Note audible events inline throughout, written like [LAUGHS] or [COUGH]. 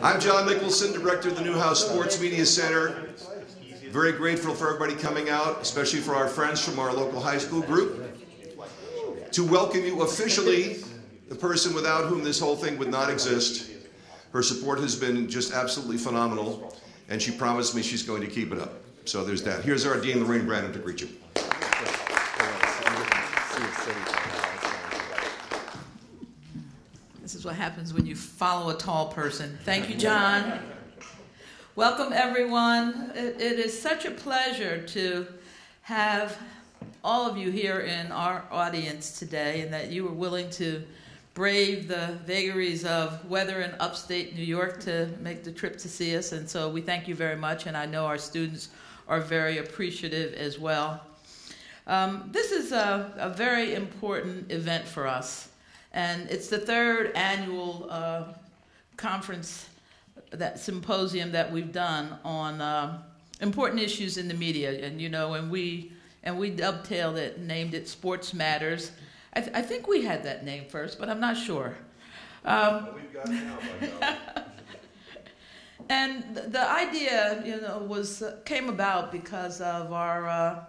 I'm John Nicholson, Director of the Newhouse Sports Media Center. Very grateful for everybody coming out, especially for our friends from our local high school group, to welcome you officially, the person without whom this whole thing would not exist. Her support has been just absolutely phenomenal, and she promised me she's going to keep it up. So there's that. Here's our Dean Lorraine Branham to greet you. Is what happens when you follow a tall person. Thank you, John. Welcome, everyone. It, it is such a pleasure to have all of you here in our audience today and that you were willing to brave the vagaries of weather in upstate New York to make the trip to see us. And so we thank you very much, and I know our students are very appreciative as well. Um, this is a, a very important event for us. And it's the third annual uh, conference, that symposium that we've done on uh, important issues in the media. And you know, and we and we dovetailed it, named it Sports Matters. I, th- I think we had that name first, but I'm not sure. Um, [LAUGHS] and the idea, you know, was uh, came about because of our uh,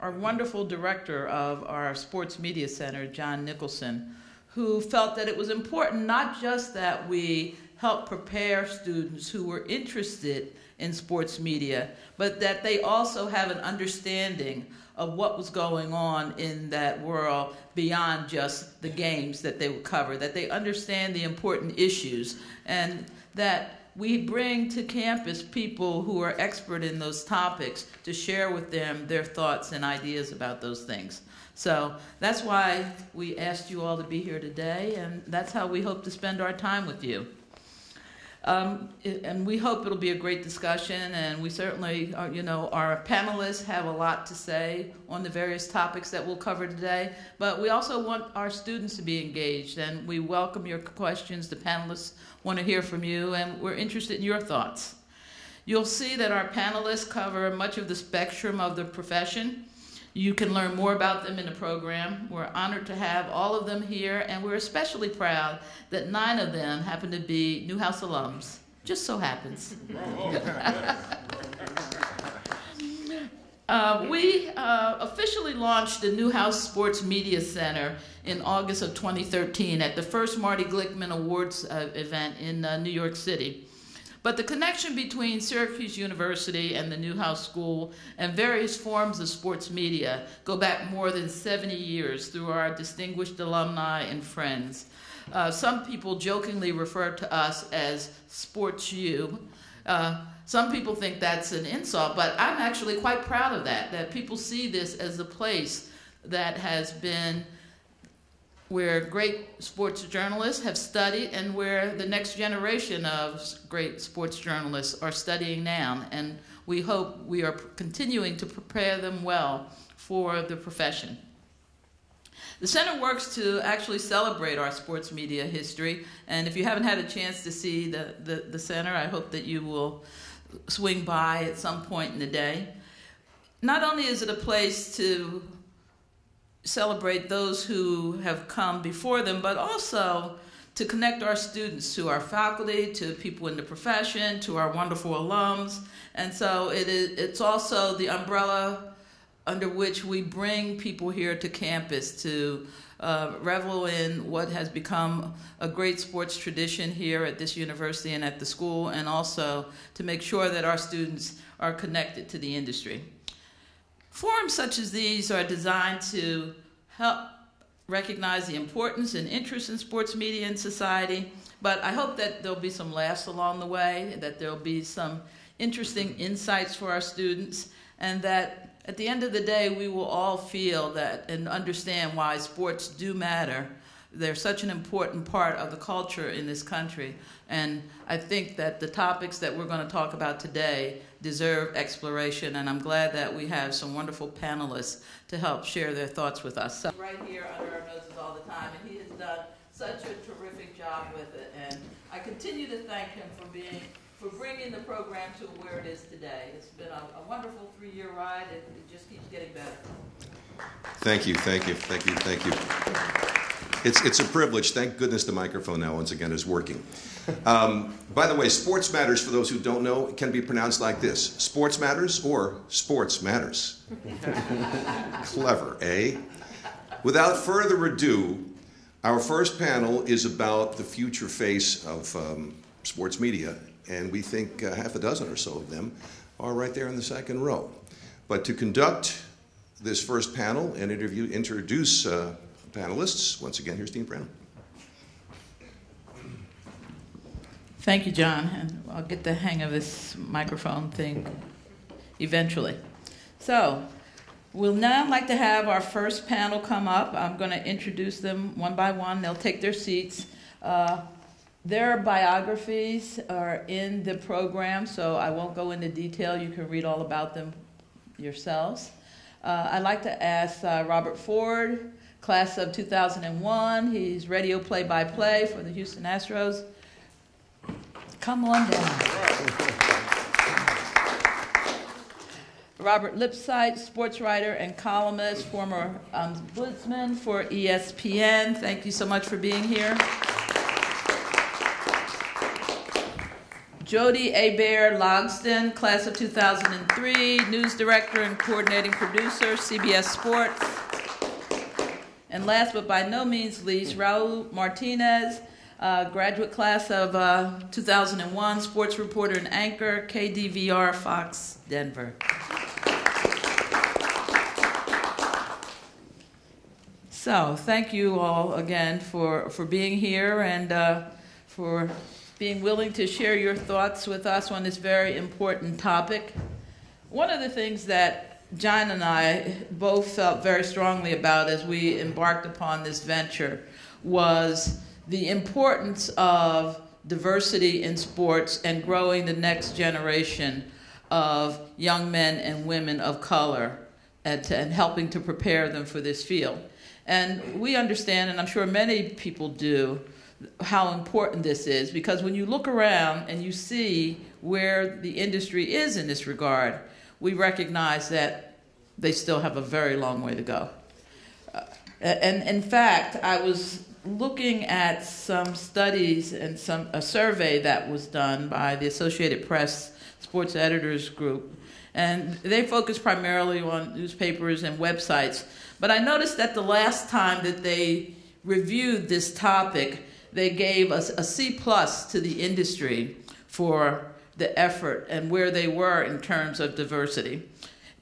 our wonderful director of our sports media center, John Nicholson who felt that it was important not just that we help prepare students who were interested in sports media, but that they also have an understanding of what was going on in that world beyond just the games that they would cover, that they understand the important issues, and that we bring to campus people who are expert in those topics to share with them their thoughts and ideas about those things. So that's why we asked you all to be here today, and that's how we hope to spend our time with you. Um, and we hope it'll be a great discussion, and we certainly, are, you know, our panelists have a lot to say on the various topics that we'll cover today. But we also want our students to be engaged, and we welcome your questions. The panelists want to hear from you, and we're interested in your thoughts. You'll see that our panelists cover much of the spectrum of the profession. You can learn more about them in the program. We're honored to have all of them here, and we're especially proud that nine of them happen to be Newhouse alums. Just so happens. [LAUGHS] uh, we uh, officially launched the Newhouse Sports Media Center in August of 2013 at the first Marty Glickman Awards uh, event in uh, New York City. But the connection between Syracuse University and the Newhouse School and various forms of sports media go back more than 70 years through our distinguished alumni and friends. Uh, some people jokingly refer to us as Sports U. Uh, some people think that's an insult, but I'm actually quite proud of that, that people see this as a place that has been where great sports journalists have studied and where the next generation of great sports journalists are studying now. And we hope we are continuing to prepare them well for the profession. The center works to actually celebrate our sports media history. And if you haven't had a chance to see the, the, the center, I hope that you will swing by at some point in the day. Not only is it a place to celebrate those who have come before them, but also to connect our students to our faculty, to people in the profession, to our wonderful alums. And so it is, it's also the umbrella under which we bring people here to campus to uh, revel in what has become a great sports tradition here at this university and at the school, and also to make sure that our students are connected to the industry. Forums such as these are designed to help recognize the importance and interest in sports media in society, but I hope that there'll be some laughs along the way, that there'll be some interesting insights for our students, and that at the end of the day, we will all feel that and understand why sports do matter they're such an important part of the culture in this country. And I think that the topics that we're going to talk about today deserve exploration, and I'm glad that we have some wonderful panelists to help share their thoughts with us. Right here under our noses all the time, and he has done such a terrific job with it. And I continue to thank him for being for bringing the program to where it is today. It's been a, a wonderful three-year ride, and it just keeps getting better. Thank you, thank you, thank you, thank you. It's, it's a privilege. Thank goodness the microphone now, once again, is working. Um, by the way, Sports Matters, for those who don't know, can be pronounced like this Sports Matters or Sports Matters. [LAUGHS] Clever, eh? Without further ado, our first panel is about the future face of um, sports media, and we think uh, half a dozen or so of them are right there in the second row. But to conduct this first panel and interview, introduce uh, panelists, once again, here's Dean Branham. Thank you, John. And I'll get the hang of this microphone thing eventually. So, we'll now like to have our first panel come up. I'm going to introduce them one by one. They'll take their seats. Uh, their biographies are in the program, so I won't go into detail. You can read all about them yourselves. Uh, I'd like to ask uh, Robert Ford, class of 2001. He's radio play by play for the Houston Astros. Come on down. Robert Lipsyte, sports writer and columnist, former um, ombudsman for ESPN. Thank you so much for being here. Jodi Bear Logsdon, class of 2003, news director and coordinating producer, CBS Sports. And last but by no means least, Raul Martinez, uh, graduate class of uh, 2001, sports reporter and anchor, KDVR Fox Denver. So, thank you all again for, for being here and uh, for being willing to share your thoughts with us on this very important topic. One of the things that John and I both felt very strongly about as we embarked upon this venture was the importance of diversity in sports and growing the next generation of young men and women of color and, to, and, helping to prepare them for this field. And we understand, and I'm sure many people do, how important this is because when you look around and you see where the industry is in this regard, we recognize that they still have a very long way to go. Uh, and in fact, I was looking at some studies and some a survey that was done by the Associated Press Sports Editors Group, and they focus primarily on newspapers and websites. But I noticed that the last time that they reviewed this topic, they gave us a C plus to the industry for the effort and where they were in terms of diversity,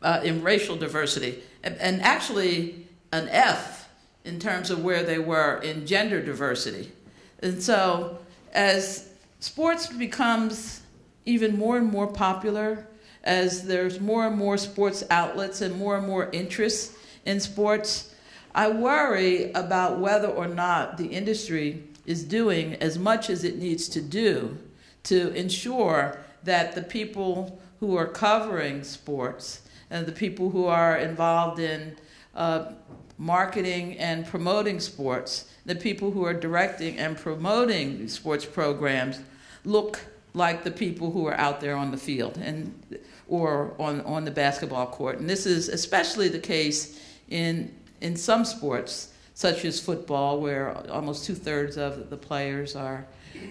uh, in racial diversity, and, and actually an F in terms of where they were in gender diversity. And so, as sports becomes even more and more popular, as there's more and more sports outlets and more and more interest in sports, I worry about whether or not the industry is doing as much as it needs to do to ensure that the people who are covering sports and the people who are involved in uh, marketing and promoting sports, the people who are directing and promoting sports programs look like the people who are out there on the field and or on, on the basketball court. And this is especially the case in in some sports, such as football, where almost two thirds of the players are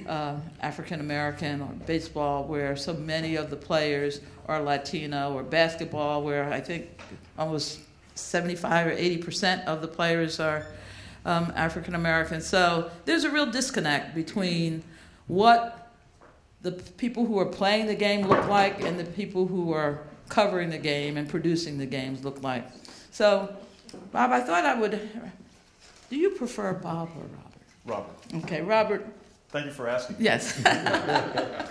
uh, African American, or baseball, where so many of the players are Latino, or basketball, where I think almost 75 or 80 percent of the players are um, African American. So there's a real disconnect between what the people who are playing the game look like and the people who are covering the game and producing the games look like. So, Bob, I thought I would. Do you prefer Bob or Robert? Robert. Okay, Robert. Thank you for asking. Yes. [LAUGHS] well,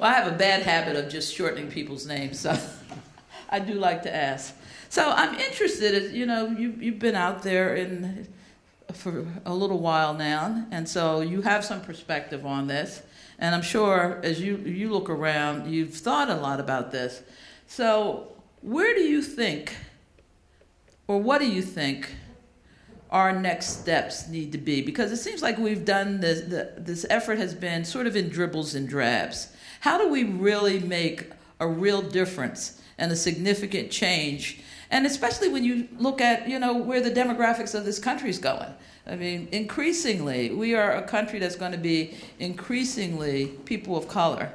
I have a bad habit of just shortening people's names, so [LAUGHS] I do like to ask. So I'm interested. You know, you you've been out there in for a little while now, and so you have some perspective on this. And I'm sure as you you look around, you've thought a lot about this. So where do you think, or what do you think? Our next steps need to be because it seems like we've done this. The, this effort has been sort of in dribbles and drabs. How do we really make a real difference and a significant change and especially when you look at you know where the demographics of this country is going I mean, increasingly, we are a country that's going to be increasingly people of color.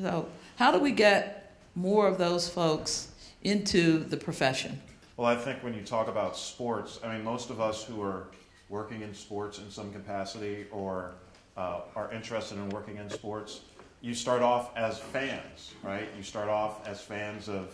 So, how do we get more of those folks into the profession? Well, I think when you talk about sports, I mean, most of us who are working in sports in some capacity or uh, are interested in working in sports, you start off as fans, right? You start off as fans of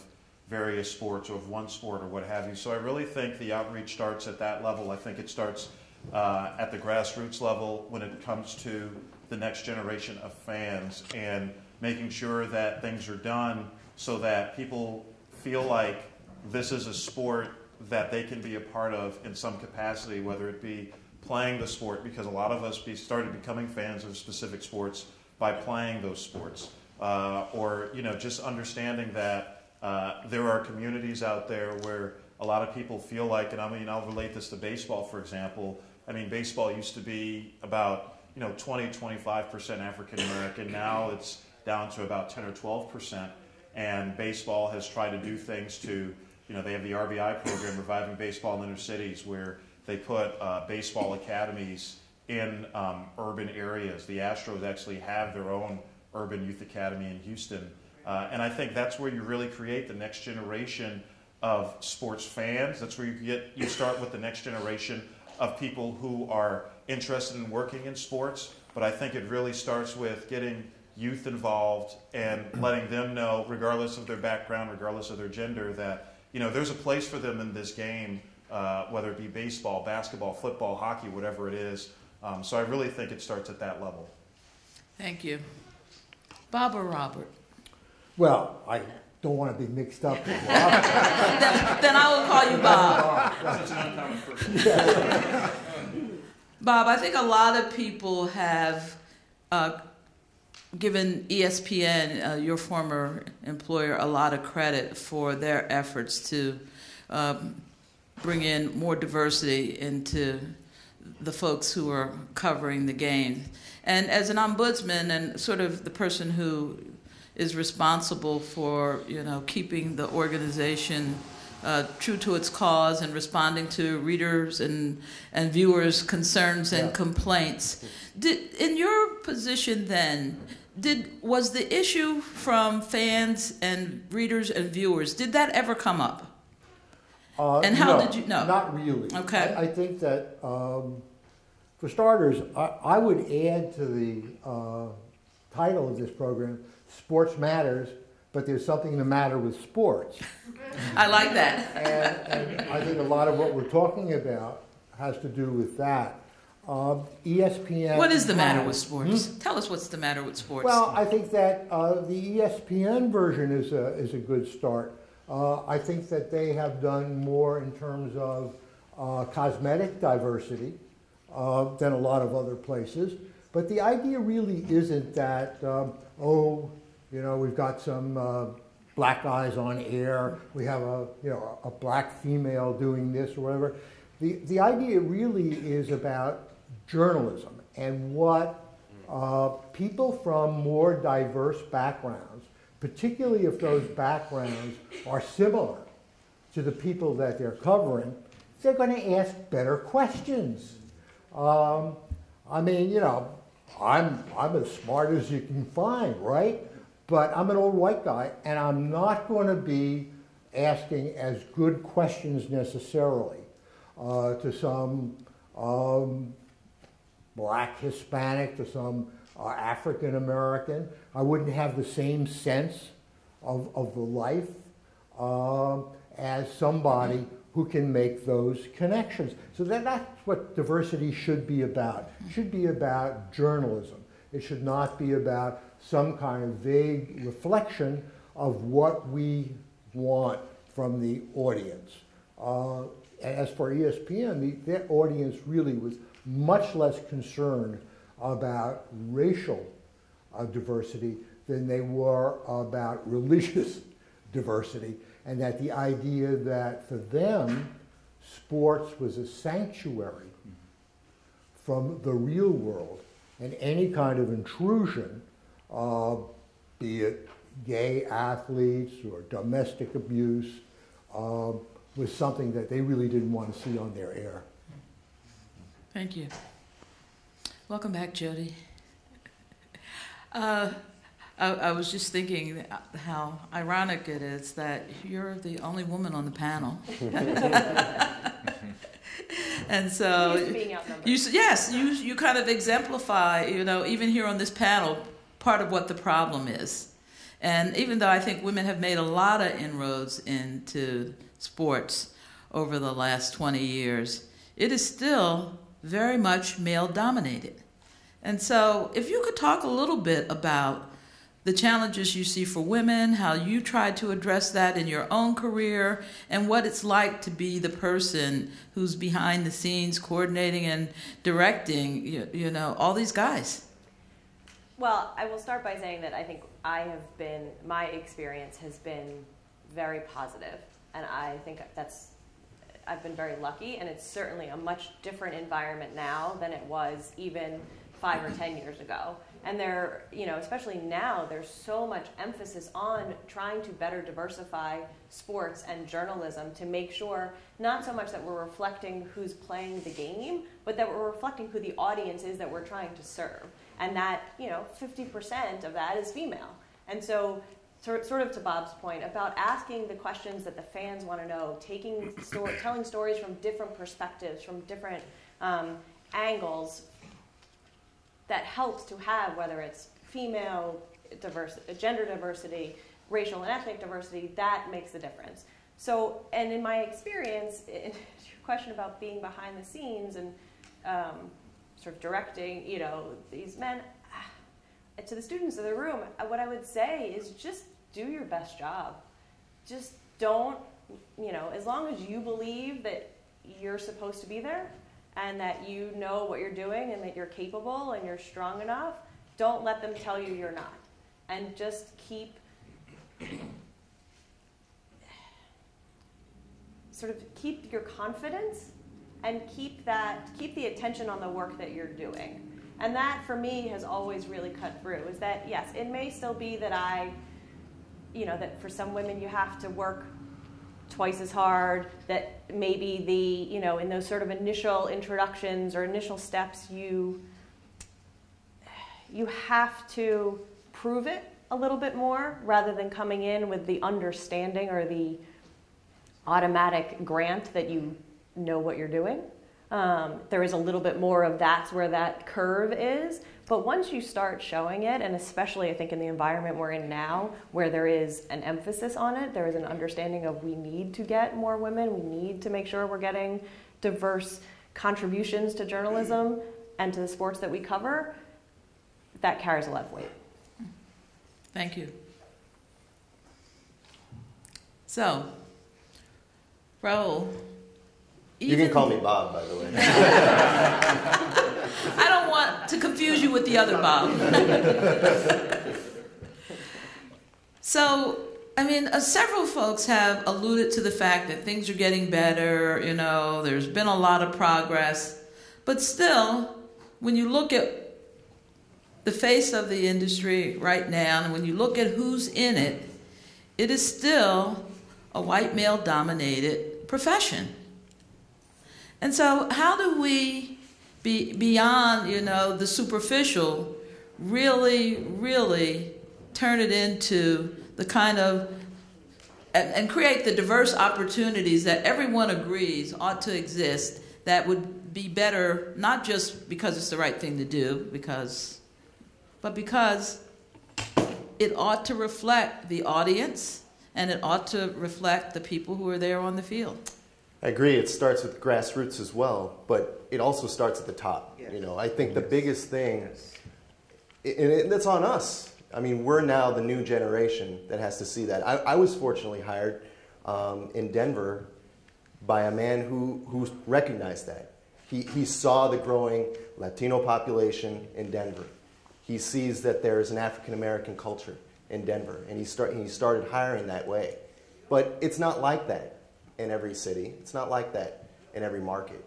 various sports or of one sport or what have you. So I really think the outreach starts at that level. I think it starts uh, at the grassroots level when it comes to the next generation of fans and making sure that things are done so that people feel like this is a sport that they can be a part of in some capacity, whether it be playing the sport, because a lot of us be, started becoming fans of specific sports by playing those sports, uh, or you know just understanding that uh, there are communities out there where a lot of people feel like, and I mean I'll relate this to baseball, for example. I mean baseball used to be about you know 20, 25 percent African American. Now it's down to about 10 or 12 percent, and baseball has tried to do things to you know, they have the RBI program, Reviving Baseball in Inner Cities, where they put uh, baseball academies in um, urban areas. The Astros actually have their own urban youth academy in Houston. Uh, and I think that's where you really create the next generation of sports fans. That's where you get you start with the next generation of people who are interested in working in sports. But I think it really starts with getting youth involved and letting them know, regardless of their background, regardless of their gender, that you know, there's a place for them in this game, uh, whether it be baseball, basketball, football, hockey, whatever it is. Um, so I really think it starts at that level. Thank you. Bob or Robert? Well, I don't want to be mixed up with Bob. [LAUGHS] then, then, I will call you [LAUGHS] Bob. Bob, I think a lot of people have uh, given ESPN, uh, your former employer, a lot of credit for their efforts to um, bring in more diversity into the folks who are covering the game. And as an ombudsman and sort of the person who is responsible for, you know, keeping the organization uh, true to its cause and responding to readers and, and viewers' concerns and yeah. complaints. Did, in your position then, did was the issue from fans and readers and viewers? Did that ever come up? Uh, and how no, did you know? Not really. Okay. I, I think that um, for starters, I, I, would add to the uh, title of this program, "Sports Matters." But there's something the matter with sports. I like that. and, and I think a lot of what we're talking about has to do with that. Um, ESPN. What is the matter with sports? Hmm? Tell us what's the matter with sports. Well, I think that uh, the ESPN version is a, is a good start. Uh, I think that they have done more in terms of uh, cosmetic diversity uh, than a lot of other places. But the idea really isn't that, um, oh, you know, we've got some uh, black guys on air, we have a, you know, a black female doing this or whatever. The, the idea really is about journalism and what uh, people from more diverse backgrounds, particularly if those backgrounds are similar to the people that they're covering, they're going to ask better questions. Um, I mean, you know, I'm, I'm as smart as you can find, right? But I'm an old white guy, and I'm not going to be asking as good questions necessarily uh, to some um, black Hispanic to some uh, African American. I wouldn't have the same sense of, of the life uh, as somebody who can make those connections. So that, that's what diversity should be about. It should be about journalism. It should not be about some kind of vague reflection of what we want from the audience. Uh, as for ESPN, the, their audience really was much less concerned about racial uh, diversity than they were about [LAUGHS] religious diversity, and that the idea that for them, sports was a sanctuary from the real world, and any kind of intrusion, uh, be it gay athletes or domestic abuse, uh, was something that they really didn't want to see on their air. Thank you. Welcome back, Jodi. Uh, I, I, was just thinking how ironic it is that you're the only woman on the panel. [LAUGHS] and so you, yes, you you kind of exemplify, you know, even here on this panel, part of what the problem is. And even though I think women have made a lot of inroads into sports over the last 20 years, it is still very much male dominated. And so, if you could talk a little bit about the challenges you see for women, how you tried to address that in your own career, and what it's like to be the person who's behind the scenes coordinating and directing, you, you know, all these guys. Well, I will start by saying that I think I have been, my experience has been very positive, and I think that's I've been very lucky, and it's certainly a much different environment now than it was even five or ten years ago. And there, you know, especially now, there's so much emphasis on trying to better diversify sports and journalism to make sure not so much that we're reflecting who's playing the game, but that we're reflecting who the audience is that we're trying to serve. And that, you know, 50% of that is female. And so sort of to Bob's point about asking the questions that the fans want to know, taking story, telling stories from different perspectives, from different um, angles, that helps to have whether it's female diversity, gender diversity, racial and ethnic diversity. That makes the difference. So, and in my experience, in [LAUGHS] your question about being behind the scenes and um, sort of directing, you know, these men to the students in the room, uh, what I would say is just do your best job. Just don't, you know, as long as you believe that you're supposed to be there and that you know what you're doing and that you're capable and you're strong enough, don't let them tell you you're not. And just keep sort of keep your confidence and keep that keep the attention on the work that you're doing and that for me has always really cut through is that yes it may still be that i you know that for some women you have to work twice as hard that maybe the you know in those sort of initial introductions or initial steps you you have to prove it a little bit more rather than coming in with the understanding or the automatic grant that you know what you're doing um, there is a little bit more of that's where that curve is. But once you start showing it, and especially I think in the environment we're in now, where there is an emphasis on it, there is an understanding of we need to get more women, we need to make sure we're getting diverse contributions to journalism and to the sports that we cover, that carries a lot of weight. Thank you. So, Raul, you can call me Bob, by the way. [LAUGHS] I don't want to confuse you with the other Bob. [LAUGHS] so, I mean, uh, several folks have alluded to the fact that things are getting better, you know, there's been a lot of progress. But still, when you look at the face of the industry right now, and when you look at who's in it, it is still a white male dominated profession. And so, how do we, be beyond you know the superficial, really, really turn it into the kind of and, and create the diverse opportunities that everyone agrees ought to exist that would be better not just because it's the right thing to do because but because it ought to reflect the audience and it ought to reflect the people who are there on the field I agree. It starts with grassroots as well, but it also starts at the top. Yes. You know, I think the biggest thing, yes. and it's on us. I mean, we're now the new generation that has to see that. I, I was fortunately hired um, in Denver by a man who, who recognized that. He, he saw the growing Latino population in Denver. He sees that there's an African American culture in Denver, and he, start, he started hiring that way. But it's not like that in every city. It's not like that in every market.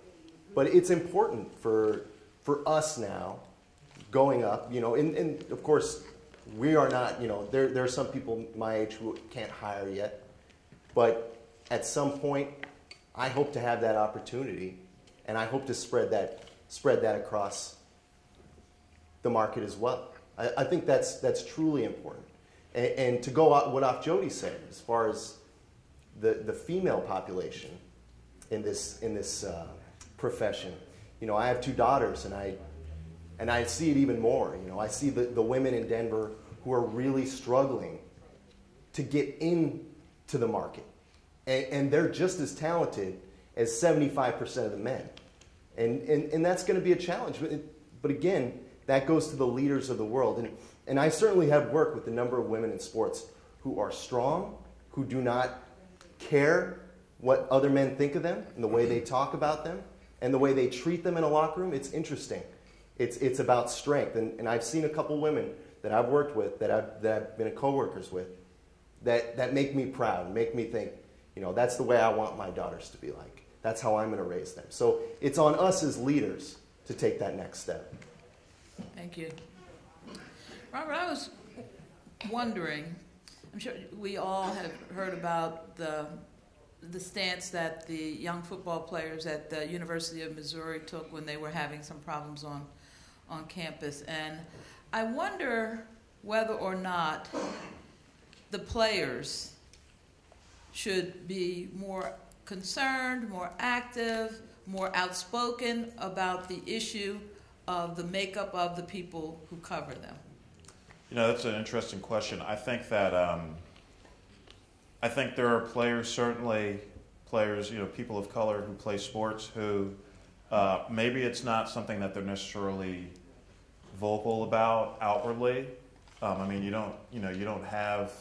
But it's important for, for us now, going up, you know, and, and of course, we are not, you know, there, there are some people my age who can't hire yet. But at some point, I hope to have that opportunity, and I hope to spread that spread that across the market as well. I, I think that's, that's truly important. And, and, to go out what off Jodi said, as far as the, the female population in this, in this uh, profession, you know, I have two daughters and I, and I see it even more. You know, I see the, the women in Denver who are really struggling to get into the market. And, and they're just as talented as 75% of the men. And, and, and that's going to be a challenge. But, but again, that goes to the leaders of the world. And, and I certainly have worked with a number of women in sports who are strong, who do not care what other men think of them and the way they mm-hmm. talk about them and the way they treat them in a locker room. It's interesting. It's, it's about strength. And, and I've seen a couple women that I've worked with, that I've, that I've been co-workers with, that, that make me proud, make me think, you know, that's the way I want my daughters to be like. That's how I'm going to raise them. So it's on us as leaders to take that next step. Thank you. Robert, I was wondering, I'm sure we all have heard about the the stance that the young football players at the University of Missouri took when they were having some problems on on campus. And I wonder whether or not the players should be more concerned, more active, more outspoken about the issue of the makeup of the people who cover them? You know, that's an interesting question. I think that um, I think there are players, certainly players, you know, people of color who play sports who uh, maybe it's not something that they're necessarily vocal about outwardly. Um, I mean, you don't, you know, you don't have,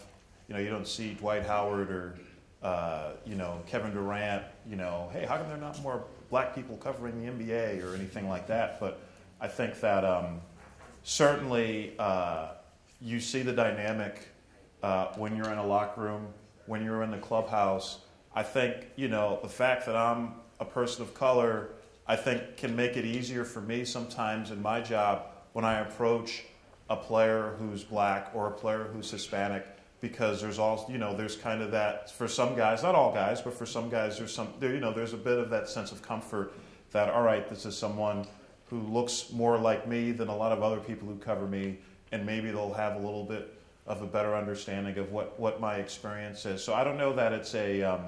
you know, you don't see Dwight Howard or, uh, you know, Kevin Durant, you know, hey, how come there are not more black people covering the NBA or anything like that? But I think that um, certainly uh, you see the dynamic uh, when you're in a locker room, when you're in the clubhouse. I think, you know, the fact that I'm a person of color, I think can make it easier for me sometimes in my job when I approach a player who's black or a player who's Hispanic because there's all you know there's kind of that for some guys not all guys but for some guys there's some there you know there's a bit of that sense of comfort that all right this is someone who looks more like me than a lot of other people who cover me, and maybe they'll have a little bit of a better understanding of what, what my experience is. So I don't know that it's a um,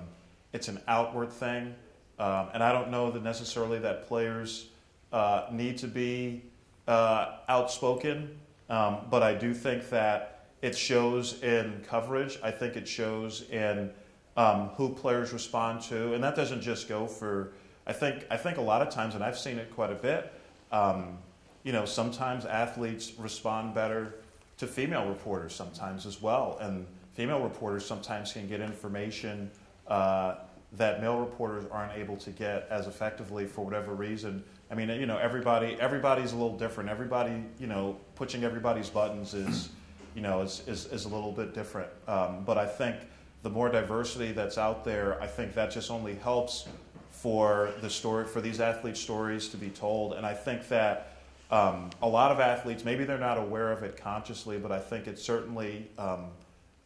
it's an outward thing, um, and I don't know that necessarily that players uh, need to be uh, outspoken. Um, but I do think that it shows in coverage. I think it shows in um, who players respond to, and that doesn't just go for. I think I think a lot of times, and I've seen it quite a bit. Um, you know, sometimes athletes respond better to female reporters sometimes as well, and female reporters sometimes can get information uh, that male reporters aren't able to get as effectively for whatever reason. I mean, you know, everybody everybody's a little different. Everybody, you know, pushing everybody's buttons is, you know, is is, is a little bit different. Um, but I think the more diversity that's out there, I think that just only helps for the story for these athletes' stories to be told. And I think that um, a lot of athletes maybe they're not aware of it consciously, but I think it certainly um,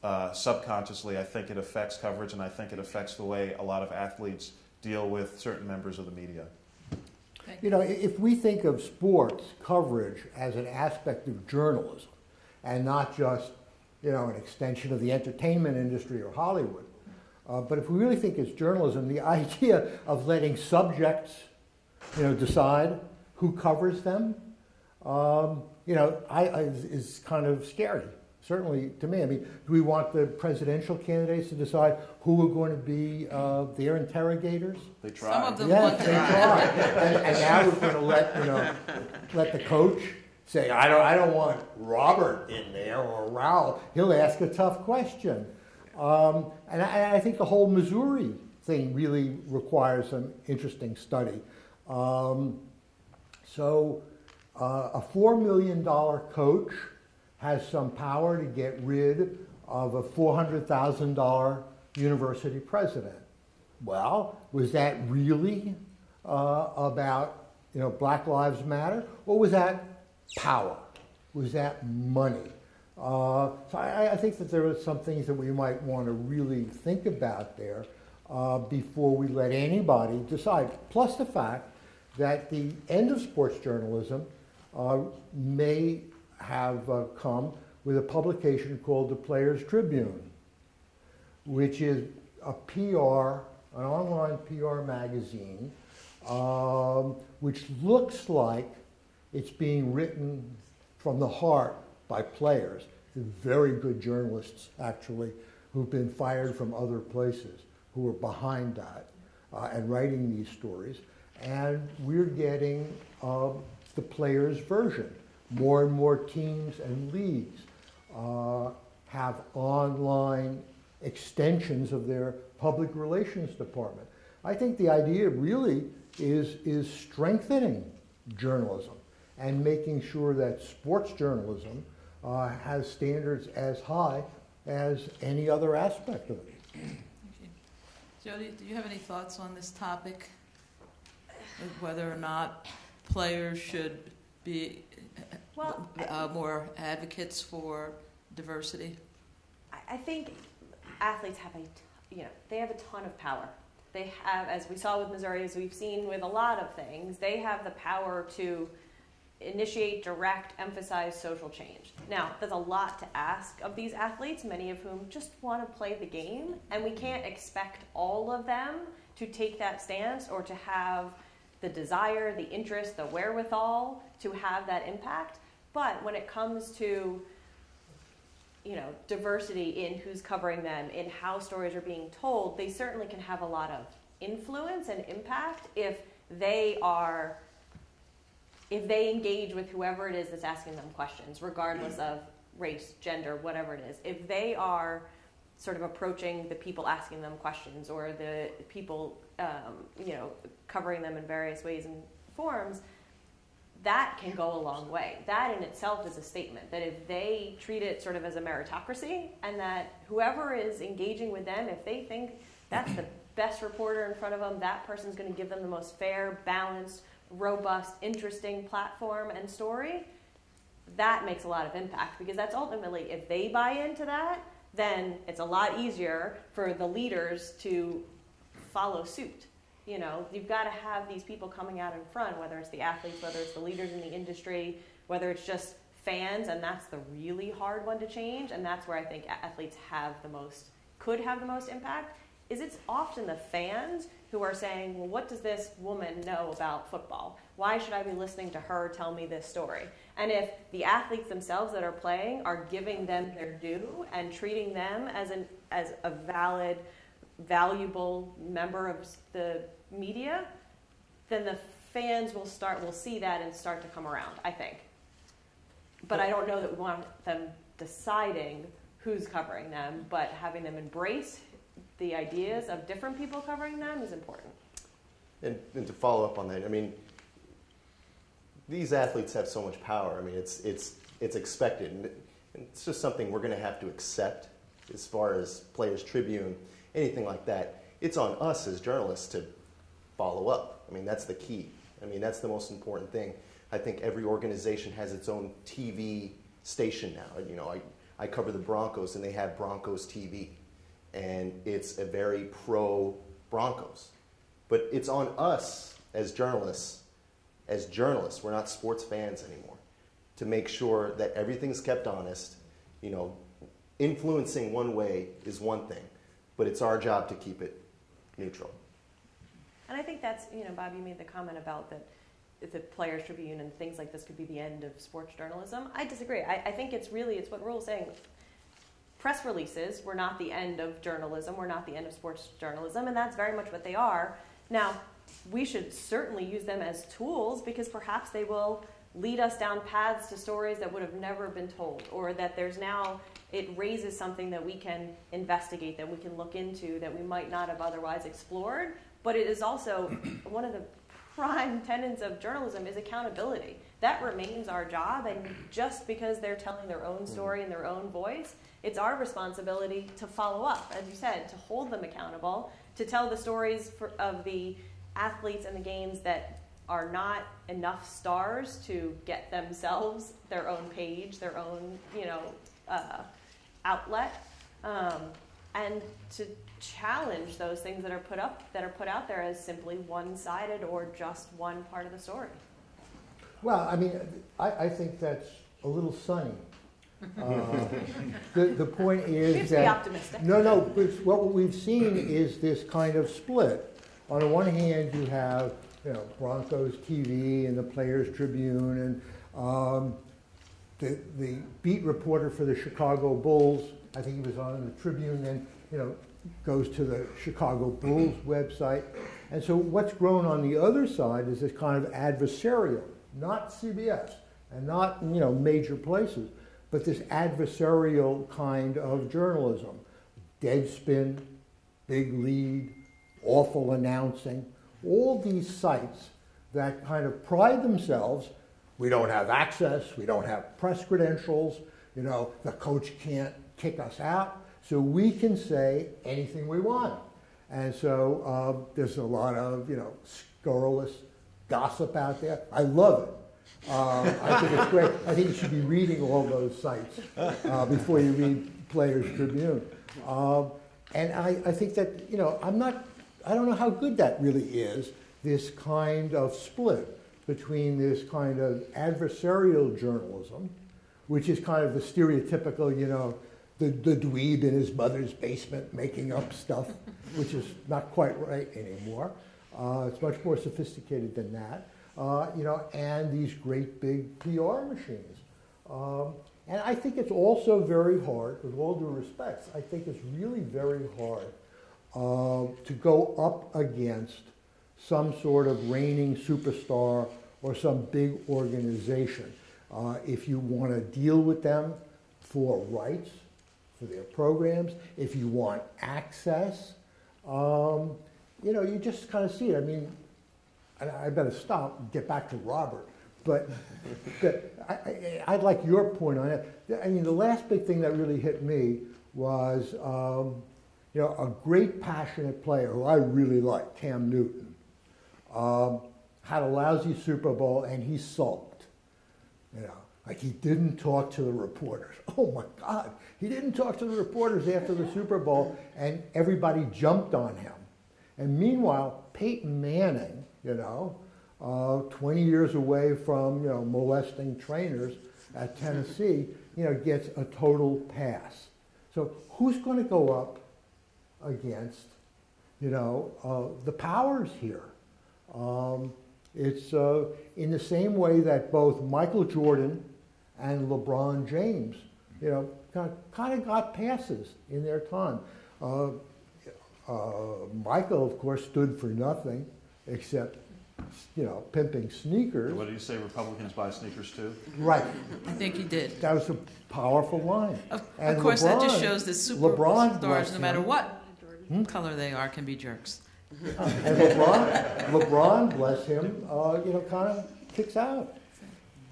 uh, subconsciously. I think it affects coverage, and I think it affects the way a lot of athletes deal with certain members of the media. You know, if we think of sports coverage as an aspect of journalism and not just, you know, an extension of the entertainment industry or Hollywood, uh, but if we really think it's journalism, the [LAUGHS] idea of letting subjects, you know, decide who covers them, um, you know, I, I, is kind of scary. Certainly to me. I mean, do we want the presidential candidates to decide who are going to be uh, their interrogators? They try. Some of them Yes, they try. and, and now we're going to let you know, let the coach say, "I don't, I don't want Robert in there or Raul. He'll ask a tough question." Um, and I, I, think the whole Missouri thing really requires some interesting study. Um, so, uh, a $4 million coach has some power to get rid of a $400,000 university president. Well, was that really uh, about you know Black Lives Matter, or was that power? Was that money? Uh, so I, I, think that there are some things that we might want to really think about there uh, before we let anybody decide. Plus the fact that the end of sports journalism uh, may have uh, come with a publication called the Players Tribune, which is a PR, an online PR magazine, um, which looks like it's being written from the heart by players, very good journalists actually, who've been fired from other places, who are behind that uh, and writing these stories. And we're getting uh, the players' version. More and more teams and leagues uh, have online extensions of their public relations department. I think the idea really is, is strengthening journalism and making sure that sports journalism uh, has standards as high as any other aspect of it. Jodi, do you have any thoughts on this topic? Whether or not players should be Well, uh, more advocates for diversity? I- I think athletes have a, you know, they have a ton of power. They have, as we saw with Missouri, as we've seen with a lot of things, they have the power to initiate, direct, emphasize social change. Now, there's a lot to ask of these athletes, many of whom just want to play the game, and we can't expect all of them to take that stance or to have the desire, the interest, the wherewithal to have that impact. But when it comes to you know, diversity in who's covering them, in how stories are being told, they certainly can have a lot of influence and impact if they are if they engage with whoever it is that's asking them questions, regardless of race, gender, whatever it is. If they are sort of approaching the people asking them questions or the people, um, you know, covering them in various ways and forms, that can go a long way. That in itself is a statement that if they treat it sort of as a meritocracy and that whoever is engaging with them, if they think that's the best reporter in front of them, that person's going to give them the most fair, balanced, robust, interesting platform and story, that makes a lot of impact because that's ultimately, if they buy into that, then it's a lot easier for the leaders to follow suit. You know, you've got to have these people coming out in front, whether it's the athletes, whether it's the leaders in the industry, whether it's just fans, and that's the really hard one to change. And that's where I think athletes have the most, could have the most impact. Is it's often the fans who are saying, well, what does this woman know about football? Why should I be listening to her tell me this story? And if the athletes themselves that are playing are giving them their due and treating them as, an, as a valid, valuable member of the media, then the fans will start will see that and start to come around, I think. But I don't know that we want them deciding who's covering them, but having them embrace the ideas of different people covering them is important. And, and to follow up on that, I mean, these athletes have so much power. I mean, it's, it's, it's expected. And it's just something we're going to have to accept as far as Players Tribune, anything like that. It's on us as journalists to follow up. I mean, that's the key. I mean, that's the most important thing. I think every organization has its own TV station now. You know, I, I cover the Broncos and they have Broncos TV. And it's a very pro Broncos. But it's on us as journalists, as journalists, we're not sports fans anymore, to make sure that everything's kept honest. You know, influencing one way is one thing, but it's our job to keep it neutral. And I think that's, you know, Bob, you made the comment about that the Players Tribune and things like this could be the end of sports journalism. I disagree. I, I think it's really, it's what Raul's saying. Press releases were not the end of journalism, we're not the end of sports journalism, and that's very much what they are. Now, we should certainly use them as tools because perhaps they will lead us down paths to stories that would have never been told, or that there's now, it raises something that we can investigate, that we can look into, that we might not have otherwise explored. But it is also [CLEARS THROAT] one of the prime tenets of journalism is accountability. That remains our job, and just because they're telling their own story in their own voice, it's our responsibility to follow up, as you said, to hold them accountable, to tell the stories for, of the athletes and the games that are not enough stars to get themselves their own page, their own, you know, uh, outlet. Um, and to challenge those things that are put up that are put out there as simply one-sided or just one part of the story. Well, I mean, I, I think that's a little sunny. [LAUGHS] Uh, the, the point is have to be that optimistic. no, no. but What we've seen is this kind of split. On the one hand, you have you know Broncos TV and the Players Tribune, and um, the the beat reporter for the Chicago Bulls. I think he was on the Tribune, then you know goes to the Chicago Bulls website. And so what's grown on the other side is this kind of adversarial, not CBS and not you know major places, but this adversarial kind of journalism. Deadspin, Big Lead, Awful Announcing, all these sites that kind of pride themselves. We don't have access, we don't have press credentials, you know, the coach can't kick us out, so we can say anything we want. And so uh, there's a lot of, you know, scurrilous gossip out there. I love it. Uh, I think it's great. I think you should be reading all those sites uh, before you read Players Tribune. Um, and I, I think that, you know, I'm not, I don't know how good that really is, this kind of split between this kind of adversarial journalism, which is kind of the stereotypical, you know, the, the dweeb in his mother's basement making up stuff, [LAUGHS] which is not quite right anymore. Uh, it's much more sophisticated than that. Uh, you know, and these great big PR machines. Um, and I think it's also very hard, with all due respects, I think it's really very hard uh, to go up against some sort of reigning superstar or some big organization. Uh, if you want to deal with them for rights, for their programs, if you want access, um, you know, you just kind of see it. I mean, I, I better stop and get back to Robert. But, [LAUGHS] but I, I'd like your point on it. I mean, the last big thing that really hit me was, um, you know, a great passionate player who I really like, Cam Newton, um, had a lousy Super Bowl and he sulked. You know, like he didn't talk to the reporters. [LAUGHS] Oh my God, he didn't talk to the reporters after the Super Bowl, and everybody jumped on him. And meanwhile, Peyton Manning, you know, uh, 20 years away from you know molesting trainers at Tennessee, you know, gets a total pass. So who's going to go up against, you know, uh, the powers here? Um, it's uh, in the same way that both Michael Jordan and LeBron James, you know, kind of, kind of got passes in their time. Uh, uh, Michael, of course, stood for nothing except, you know, pimping sneakers. What do you say? Republicans buy sneakers too? Right. I think he did. That was a powerful line. Of, of And course, that just shows that super LeBron, no matter him. What color they are, can be jerks. And LeBron, LeBron, bless him, uh, you know, kind of kicks out.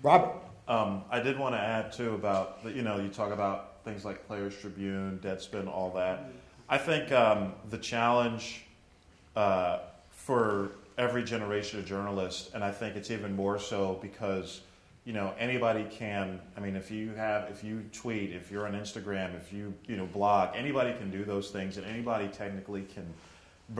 Robert. Um, I did want to add too about the, you know you talk about things like Players Tribune, Deadspin, all that. I think um, the challenge uh, for every generation of journalists, and I think it's even more so because you know anybody can. I mean, if you have, if you tweet, if you're on Instagram, if you you know blog, anybody can do those things, and anybody technically can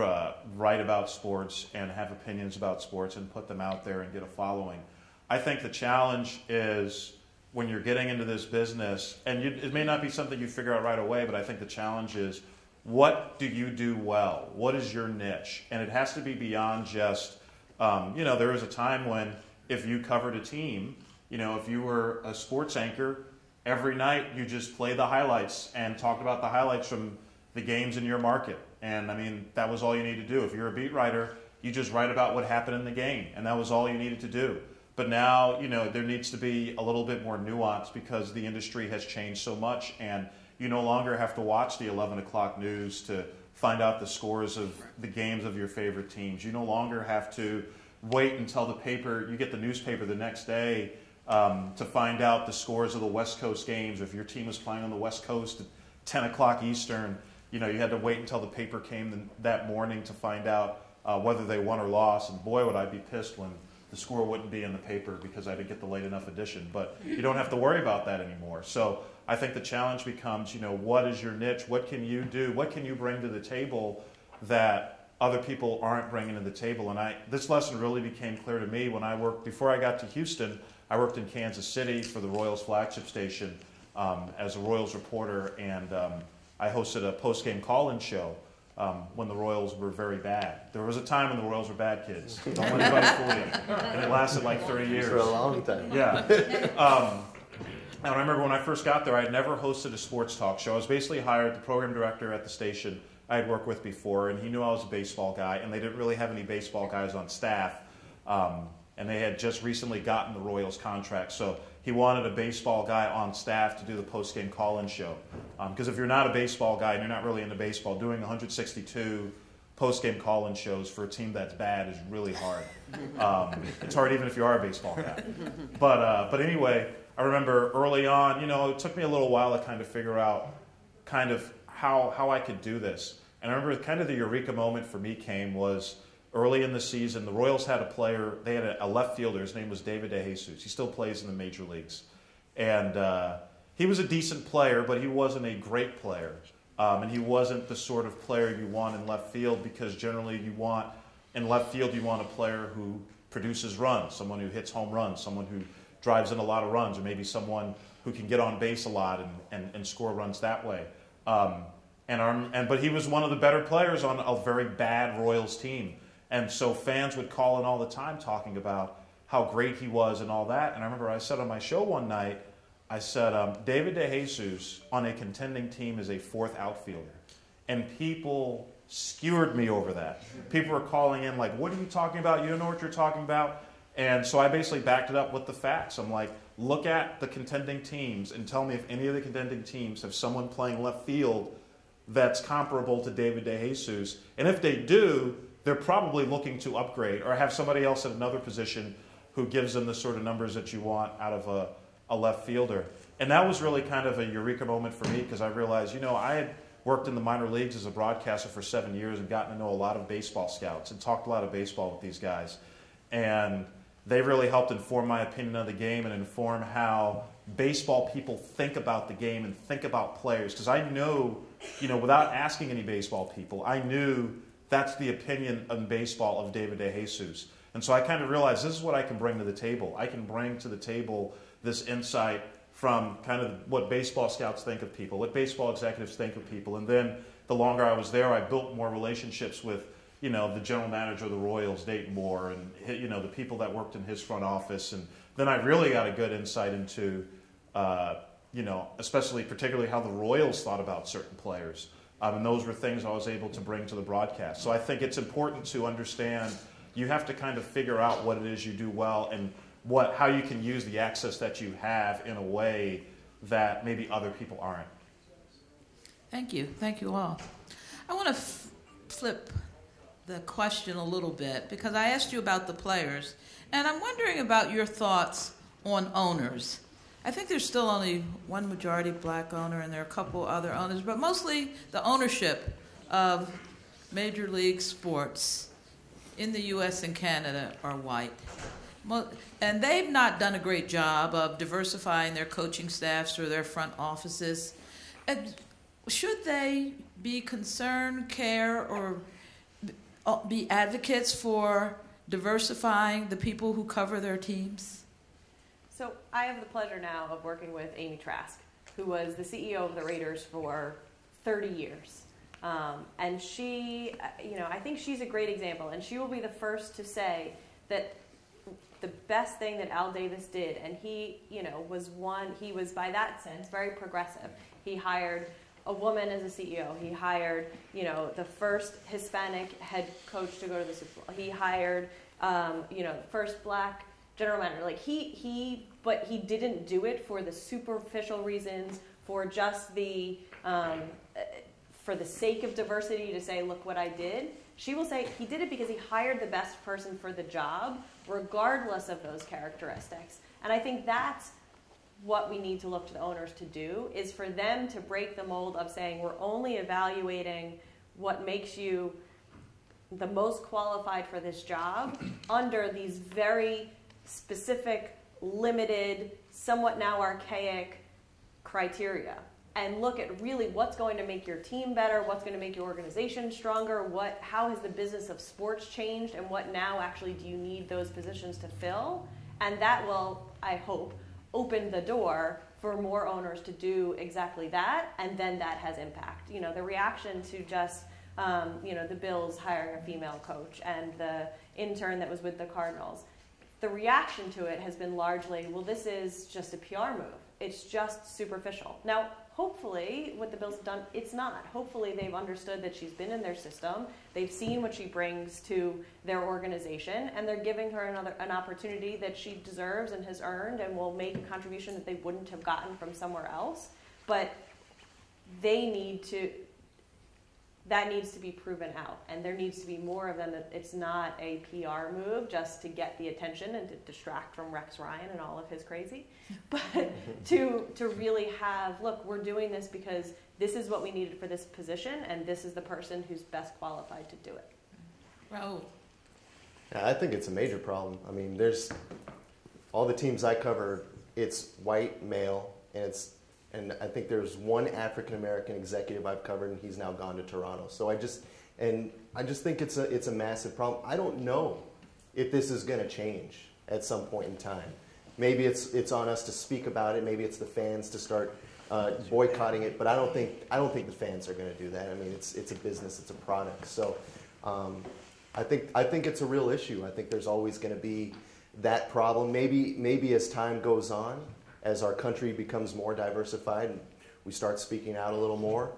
uh, write about sports and have opinions about sports and put them out there and get a following. I think the challenge is when you're getting into this business, and you, it may not be something you figure out right away, but I think the challenge is what do you do well? What is your niche? And it has to be beyond just, um, you know, there was a time when if you covered a team, you know, if you were a sports anchor, every night you just play the highlights and talk about the highlights from the games in your market. And I mean, that was all you needed to do. If you're a beat writer, you just write about what happened in the game, and that was all you needed to do. But now, you know, there needs to be a little bit more nuance because the industry has changed so much, and you no longer have to watch the 11 o'clock news to find out the scores of the games of your favorite teams. You no longer have to wait until the paper, you get the newspaper the next day um, to find out the scores of the West Coast games. If your team was playing on the West Coast at 10 o'clock Eastern, you know, you had to wait until the paper came the, that morning to find out uh, whether they won or lost. And boy, would I be pissed when the score wouldn't be in the paper because I didn't get the late enough edition. But you don't have to worry about that anymore. So I think the challenge becomes, you know, what is your niche? What can you do? What can you bring to the table that other people aren't bringing to the table? And I, this lesson really became clear to me when I worked, before I got to Houston, I worked in Kansas City for the Royals flagship station um, as a Royals reporter, and um, I hosted a post-game call-in show um, when the Royals were very bad. There was a time when the Royals were bad kids. Don't let anybody fool you. And it lasted like 30 years. For a long time. Yeah. Um, and I remember when I first got there, I had never hosted a sports talk show. I was basically hired, the program director at the station I had worked with before, and he knew I was a baseball guy, and they didn't really have any baseball guys on staff. Um, and they had just recently gotten the Royals contract. So he wanted a baseball guy on staff to do the post-game call-in show. Because um, if you're not a baseball guy and you're not really into baseball, doing 162 post-game call-in shows for a team that's bad is really hard. Um, it's hard even if you are a baseball guy. But uh, but anyway, I remember early on, you know, it took me a little while to kind of figure out kind of how how I could do this. And I remember kind of the eureka moment for me came was early in the season, the Royals had a player, they had a, left fielder, his name was David DeJesus. He still plays in the major leagues. And uh, he was a decent player, but he wasn't a great player. Um, and he wasn't the sort of player you want in left field because generally you want, in left field, you want a player who produces runs, someone who hits home runs, someone who drives in a lot of runs, or maybe someone who can get on base a lot and, and, and score runs that way. Um, and, our, and, but he was one of the better players on a very bad Royals team. And so fans would call in all the time talking about how great he was and all that. And I remember I said on my show one night, I said, um, David DeJesus on a contending team is a fourth outfielder. And people skewered me over that. People were calling in, like, what are you talking about? You don't know what you're talking about. And so I basically backed it up with the facts. I'm like, look at the contending teams and tell me if any of the contending teams have someone playing left field that's comparable to David DeJesus. And if they do, they're probably looking to upgrade or have somebody else at another position who gives them the sort of numbers that you want out of a, a left fielder. And that was really kind of a eureka moment for me because I realized, you know, I had worked in the minor leagues as a broadcaster for seven years and gotten to know a lot of baseball scouts and talked a lot of baseball with these guys. And they really helped inform my opinion of the game and inform how baseball people think about the game and think about players. Because I know, you know, without asking any baseball people, I knew that's the opinion in baseball of David DeJesus. And so I kind of realized this is what I can bring to the table. I can bring to the table this insight from kind of what baseball scouts think of people, what baseball executives think of people. And then the longer I was there, I built more relationships with, you know, the general manager of the Royals, Dayton Moore, and, you know, the people that worked in his front office. And then I really got a good insight into, uh, you know, especially particularly how the Royals thought about certain players. Um, and those were things I was able to bring to the broadcast. So I think it's important to understand you have to kind of figure out what it is you do well and what, how you can use the access that you have in a way that maybe other people aren't. Thank you. Thank you all. I want to f- flip the question a little bit because I asked you about the players, and I'm wondering about your thoughts on owners. I think there's still only one majority black owner, and there are a couple other owners, but mostly the ownership of major league sports in the U.S. and Canada are white. And they've not done a great job of diversifying their coaching staffs or their front offices. And should they be concerned, care, or be advocates for diversifying the people who cover their teams? I have the pleasure now of working with Amy Trask, who was the CEO of the Raiders for 30 years. Um, and she, uh, you know, I think she's a great example, and she will be the first to say that the best thing that Al Davis did, and he, you know, was one, he was by that sense very progressive. He hired a woman as a CEO. He hired, you know, the first Hispanic head coach to go to the Super Bowl. He hired, um, you know, the first black general manager. Like he he, but he didn't do it for the superficial reasons, for just the um, for the sake of diversity to say, look what I did. She will say he did it because he hired the best person for the job, regardless of those characteristics. And I think that's what we need to look to the owners to do is for them to break the mold of saying we're only evaluating what makes you the most qualified for this job under these very specific, limited, somewhat now archaic criteria and look at really what's going to make your team better, what's going to make your organization stronger, what how has the business of sports changed and what now actually do you need those positions to fill? And that will, I hope, open the door for more owners to do exactly that and then that has impact. You know, the reaction to just um, you know, the Bills hiring a female coach and the intern that was with the Cardinals. The reaction to it has been largely, well, this is just a PR move. It's just superficial. Now, hopefully, what the Bills have done, it's not. Hopefully, they've understood that she's been in their system. They've seen what she brings to their organization, and they're giving her another an opportunity that she deserves and has earned, and will make a contribution that they wouldn't have gotten from somewhere else. But they need to that needs to be proven out and there needs to be more of them that it's not a pr move just to get the attention and to distract from rex ryan and all of his crazy [LAUGHS] but [LAUGHS] to to really have look we're doing this because this is what we needed for this position and this is the person who's best qualified to do it Raul. Yeah, I think it's a major problem. I mean, there's all the teams I cover. It's white male, and it's and I think there's one African American executive I've covered, and he's now gone to Toronto. So I just and I just think it's a it's a massive problem. I don't know if this is going to change at some point in time. Maybe it's it's on us to speak about it. Maybe it's the fans to start uh, boycotting it. But I don't think I don't think the fans are going to do that. I mean, it's it's a business, it's a product. So. Um, I think I think it's a real issue. I think there's always going to be that problem. Maybe maybe as time goes on, as our country becomes more diversified and we start speaking out a little more.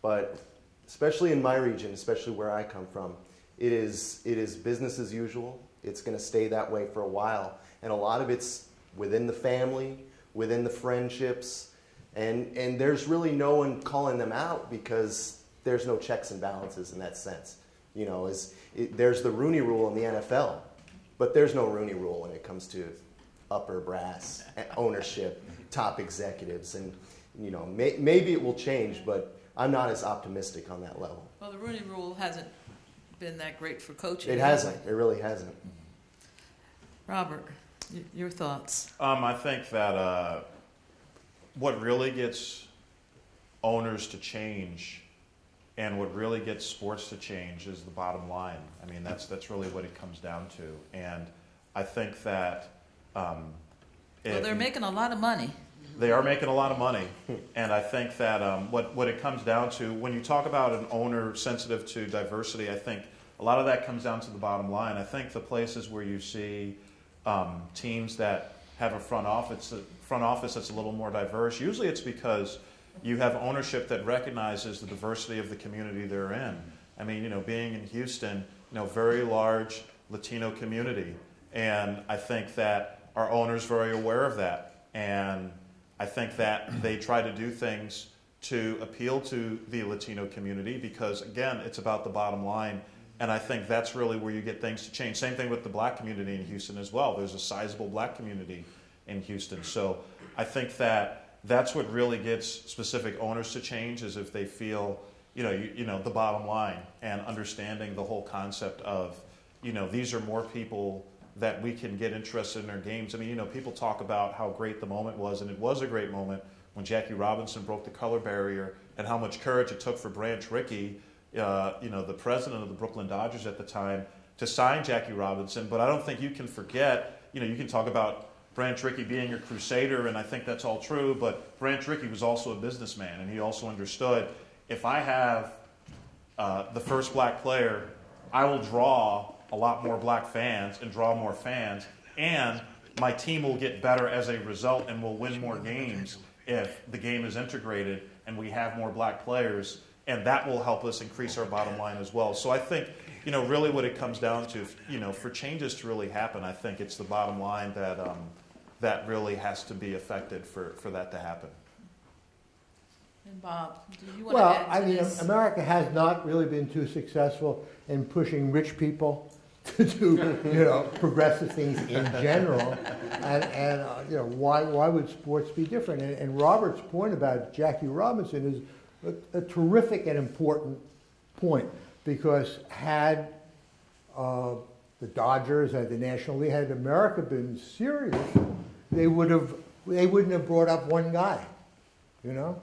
But especially in my region, especially where I come from, it is it is business as usual. It's going to stay that way for a while, and a lot of it's within the family, within the friendships, and and there's really no one calling them out because there's no checks and balances in that sense. You know, is it, there's the Rooney Rule in the NFL, but there's no Rooney Rule when it comes to upper brass ownership, top executives, and you know may, maybe it will change, but I'm not as optimistic on that level. Well, the Rooney Rule hasn't been that great for coaching. It hasn't. It really hasn't. Robert, y- your thoughts? Um, I think that uh, what really gets owners to change and what really gets sports to change is the bottom line. I mean, that's, that's really what it comes down to. And I think that. Um, Well, they're making a lot of money. they are making a lot of money, and I think that um, what what it comes down to when you talk about an owner sensitive to diversity, I think a lot of that comes down to the bottom line. I think the places where you see um, teams that have a front office front office that's a little more diverse, usually it's because you have ownership that recognizes the diversity of the community they're in. I mean, you know, being in Houston, you know, very large Latino community, and I think that our owners very aware of that, and I think that they try to do things to appeal to the Latino community because, again, it's about the bottom line. And I think that's really where you get things to change. Same thing with the black community in Houston as well. There's a sizable black community in Houston. So I think that that's what really gets specific owners to change is if they feel, you know, you, you know, the bottom line and understanding the whole concept of, you know, these are more people that we can get interested in our games. I mean, you know, people talk about how great the moment was, and it was a great moment when Jackie Robinson broke the color barrier, and how much courage it took for Branch Rickey, uh, you know, the president of the Brooklyn Dodgers at the time, to sign Jackie Robinson. But I don't think you can forget, you know, you can talk about Branch Rickey being a crusader, and I think that's all true, but Branch Rickey was also a businessman, and he also understood if I have uh, the first black player, I will draw a lot more black fans and draw more fans, and my team will get better as a result and will win more games if the game is integrated and we have more black players, and that will help us increase our bottom line as well. So I think, you know, really what it comes down to, you know, for changes to really happen, I think it's the bottom line that um, that really has to be affected for, for that to happen. And Bob, do you want Well, to add I mean, this? America has not really been too successful in pushing rich people [LAUGHS] to do, you know, progressive things in general. And, and uh, you know, why, why would sports be different? And, and Robert's point about Jackie Robinson is a, a terrific and important point because had uh, the Dodgers and the National League, had America been serious, they would have they wouldn't have brought up one guy, you know.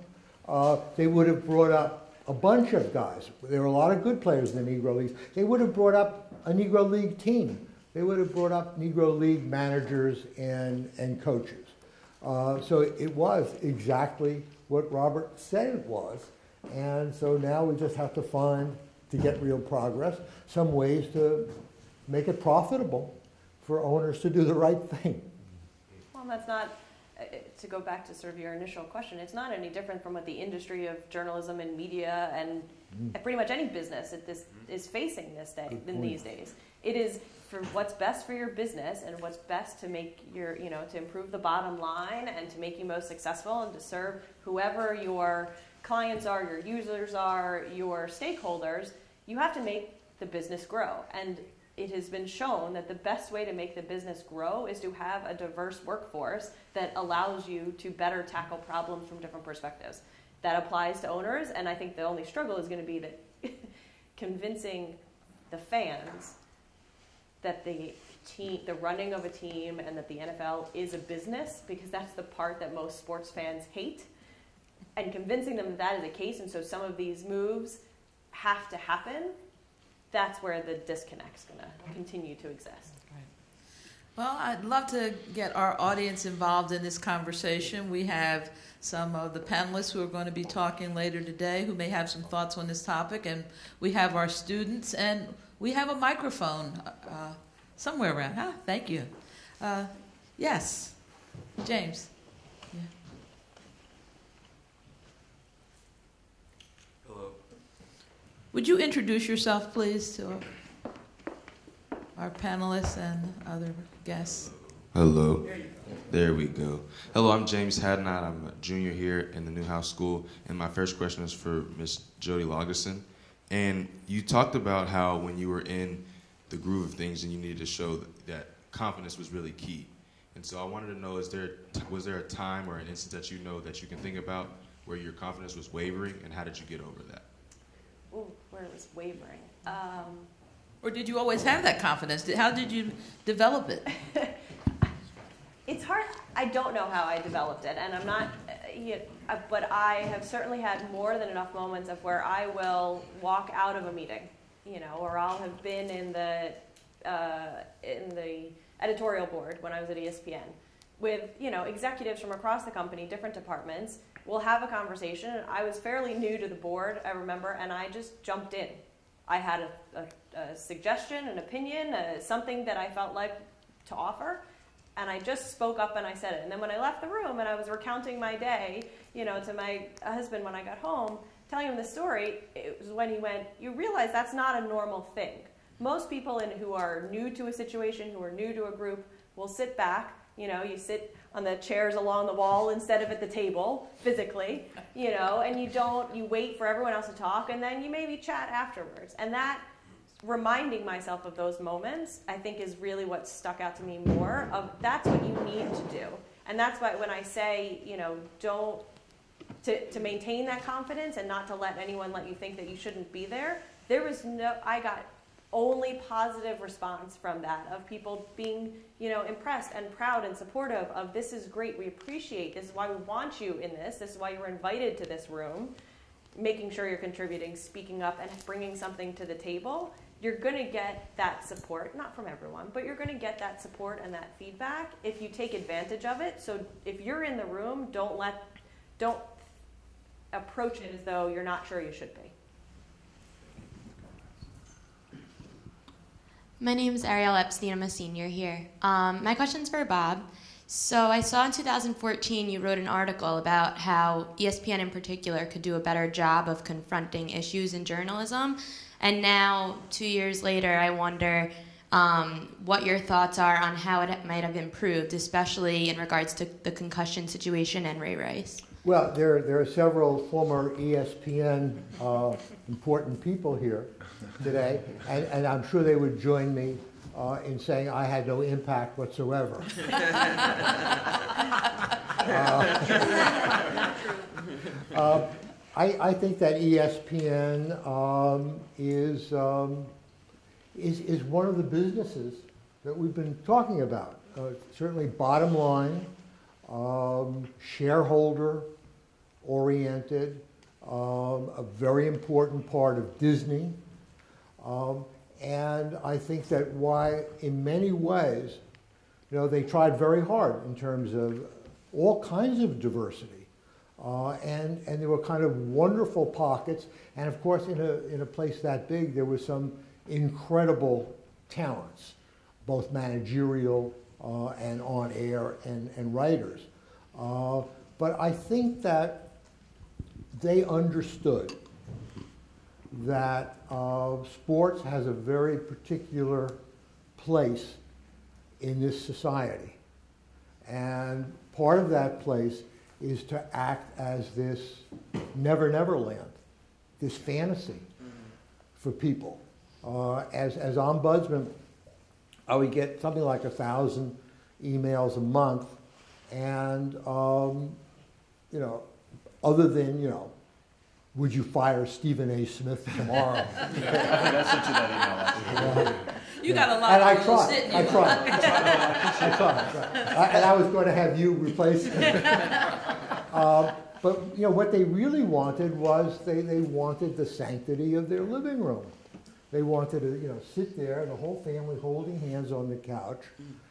Uh, they would have brought up a bunch of guys. There were a lot of good players in the Negro Leagues. They would have brought up a Negro League team. They would have brought up Negro League managers and, and coaches. Uh, so it was exactly what Robert said it was. And so now we just have to find, to get real progress, some ways to make it profitable for owners to do the right thing. Well, that's not, uh, to go back to sort of your initial question, it's not any different from what the industry of journalism and media and Mm. pretty much any business at this is facing this day in these days. It is for what's best for your business and what's best to make your, you know, to improve the bottom line and to make you most successful and to serve whoever your clients are, your users are, your stakeholders. You have to make the business grow. And it has been shown that the best way to make the business grow is to have a diverse workforce that allows you to better tackle problems from different perspectives. That applies to owners, and I think the only struggle is going to be that convincing the fans that the team, the running of a team, and that the NFL is a business, because that's the part that most sports fans hate, and convincing them that that is the case, and so some of these moves have to happen. That's where the disconnect's going to continue to exist. Well, I'd love to get our audience involved in this conversation. We have some of the panelists who are going to be talking later today who may have some thoughts on this topic, and we have our students, and we have a microphone uh, somewhere around. Ah, thank you. Uh, yes, James. Yeah. Hello. Would you introduce yourself, please, to our panelists and other guests? Hello. There we go. Hello, I'm James Hadnot. I'm a junior here in the Newhouse School, and my first question is for Miss Jodi Logsdon. And you talked about how when you were in the groove of things and you needed to show that, that confidence was really key. And so I wanted to know, is there was there a time or an instance that you know that you can think about where your confidence was wavering, and how did you get over that? Ooh, where it was wavering. Um, Or did you always have that confidence? How did you develop it? [LAUGHS] It's hard. I don't know how I developed it, and I'm not. Uh, you uh, but I have certainly had more than enough moments of where I will walk out of a meeting, you know, or I'll have been in the uh, in the editorial board when I was at ESPN with you know executives from across the company, different departments. We'll have a conversation. I was fairly new to the board, I remember, and I just jumped in. I had a, a, a suggestion, an opinion, uh, something that I felt like to offer and I just spoke up and I said it. And then when I left the room and I was recounting my day, you know, to my husband when I got home, telling him the story, it was when he went, "You realize that's not a normal thing. Most people in, who are new to a situation, who are new to a group, will sit back. You know, you sit on the chairs along the wall instead of at the table physically. You know, and you don't. You wait for everyone else to talk, and then you maybe chat afterwards. And that reminding myself of those moments, I think, is really what stuck out to me more. Of that's what you need to do, and that's why when I say, you know, don't to to maintain that confidence and not to let anyone let you think that you shouldn't be there. There was no, I got only positive response from that of people being, you know, impressed and proud and supportive of this is great. We appreciate. This is why we want you in this. This is why you're invited to this room. Making sure you're contributing, speaking up, and bringing something to the table you're going to get that support, not from everyone, but you're going to get that support and that feedback if you take advantage of it. So if you're in the room, don't let, don't approach it as though you're not sure you should be. My name is Ariel Epstein. I'm a senior here. Um, my question's for Bob. So I saw in 2014 you wrote an article about how ESPN in particular could do a better job of confronting issues in journalism. And now, two years later, I wonder um, what your thoughts are on how it might have improved, especially in regards to the concussion situation and Ray Rice. Well, there, there are several former ESPN uh, important people here today, and, and I'm sure they would join me uh, in saying I had no impact whatsoever. [LAUGHS] Uh, uh, I, I think that ESPN um, is, um, is, is one of the businesses that we've been talking about. Uh, certainly, bottom line, um, shareholder oriented, um, a very important part of Disney. Um, and I think that why, in many ways, you know, they tried very hard in terms of all kinds of diversity. Uh, and, and there were kind of wonderful pockets. And of course, in a, in a place that big, there was some incredible talents, both managerial uh, and on air and, and writers. Uh, but I think that they understood that uh, sports has a very particular place in this society. And part of that place is to act as this never, never land, this fantasy for people. Uh, as, as ombudsman, I would get something like a thousand emails a month, and um, you know, other than you know, would you fire Stephen A. Smith tomorrow? [LAUGHS] I I you email. Actually. You got a lot and I of those, tried. didn't I you? [LAUGHS] tried. I tried. I tried. I, and I was going to have you replace him. Um, [LAUGHS] but you know what they really wanted was they, they wanted the sanctity of their living room. They wanted to you know sit there, the whole family holding hands on the couch,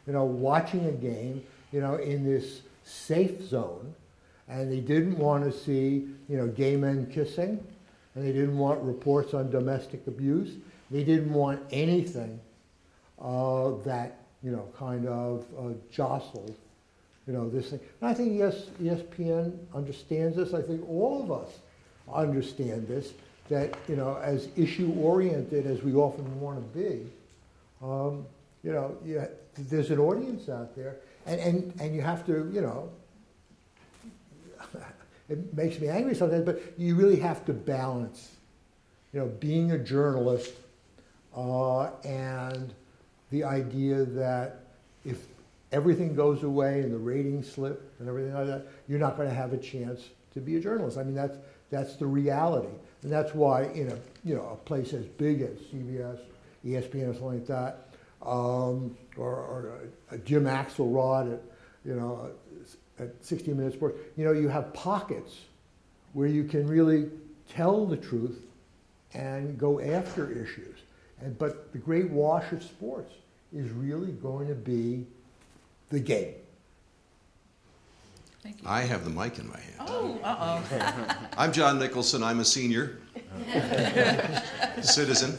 you know, watching a game, you know, in this safe zone, and they didn't want to see you know gay men kissing, and they didn't want reports on domestic abuse. They didn't want anything uh, that you know kind of uh, jostled you know this thing. And I think yes, ESPN understands this. I think all of us understand this. That you know, as issue oriented as we often want to be, um, you know, you, there's an audience out there, and, and and you have to you know. It makes me angry sometimes, but you really have to balance, you know, being a journalist uh, and the idea that if everything goes away and the ratings slip and everything like that, you're not going to have a chance to be a journalist. I mean, that's, that's the reality. And that's why in a, you know, a place as big as CBS, ESPN, or something like that, um, or, or a Jim Axelrod at, you know, at 60 Minutes Sports, you know, you have pockets where you can really tell the truth and go after issues. And, but the great wash of sports is really going to be the game. Thank you. I have the mic in my hand. Oh, uh-oh. [LAUGHS] I'm John Nicholson. I'm a senior [LAUGHS] citizen.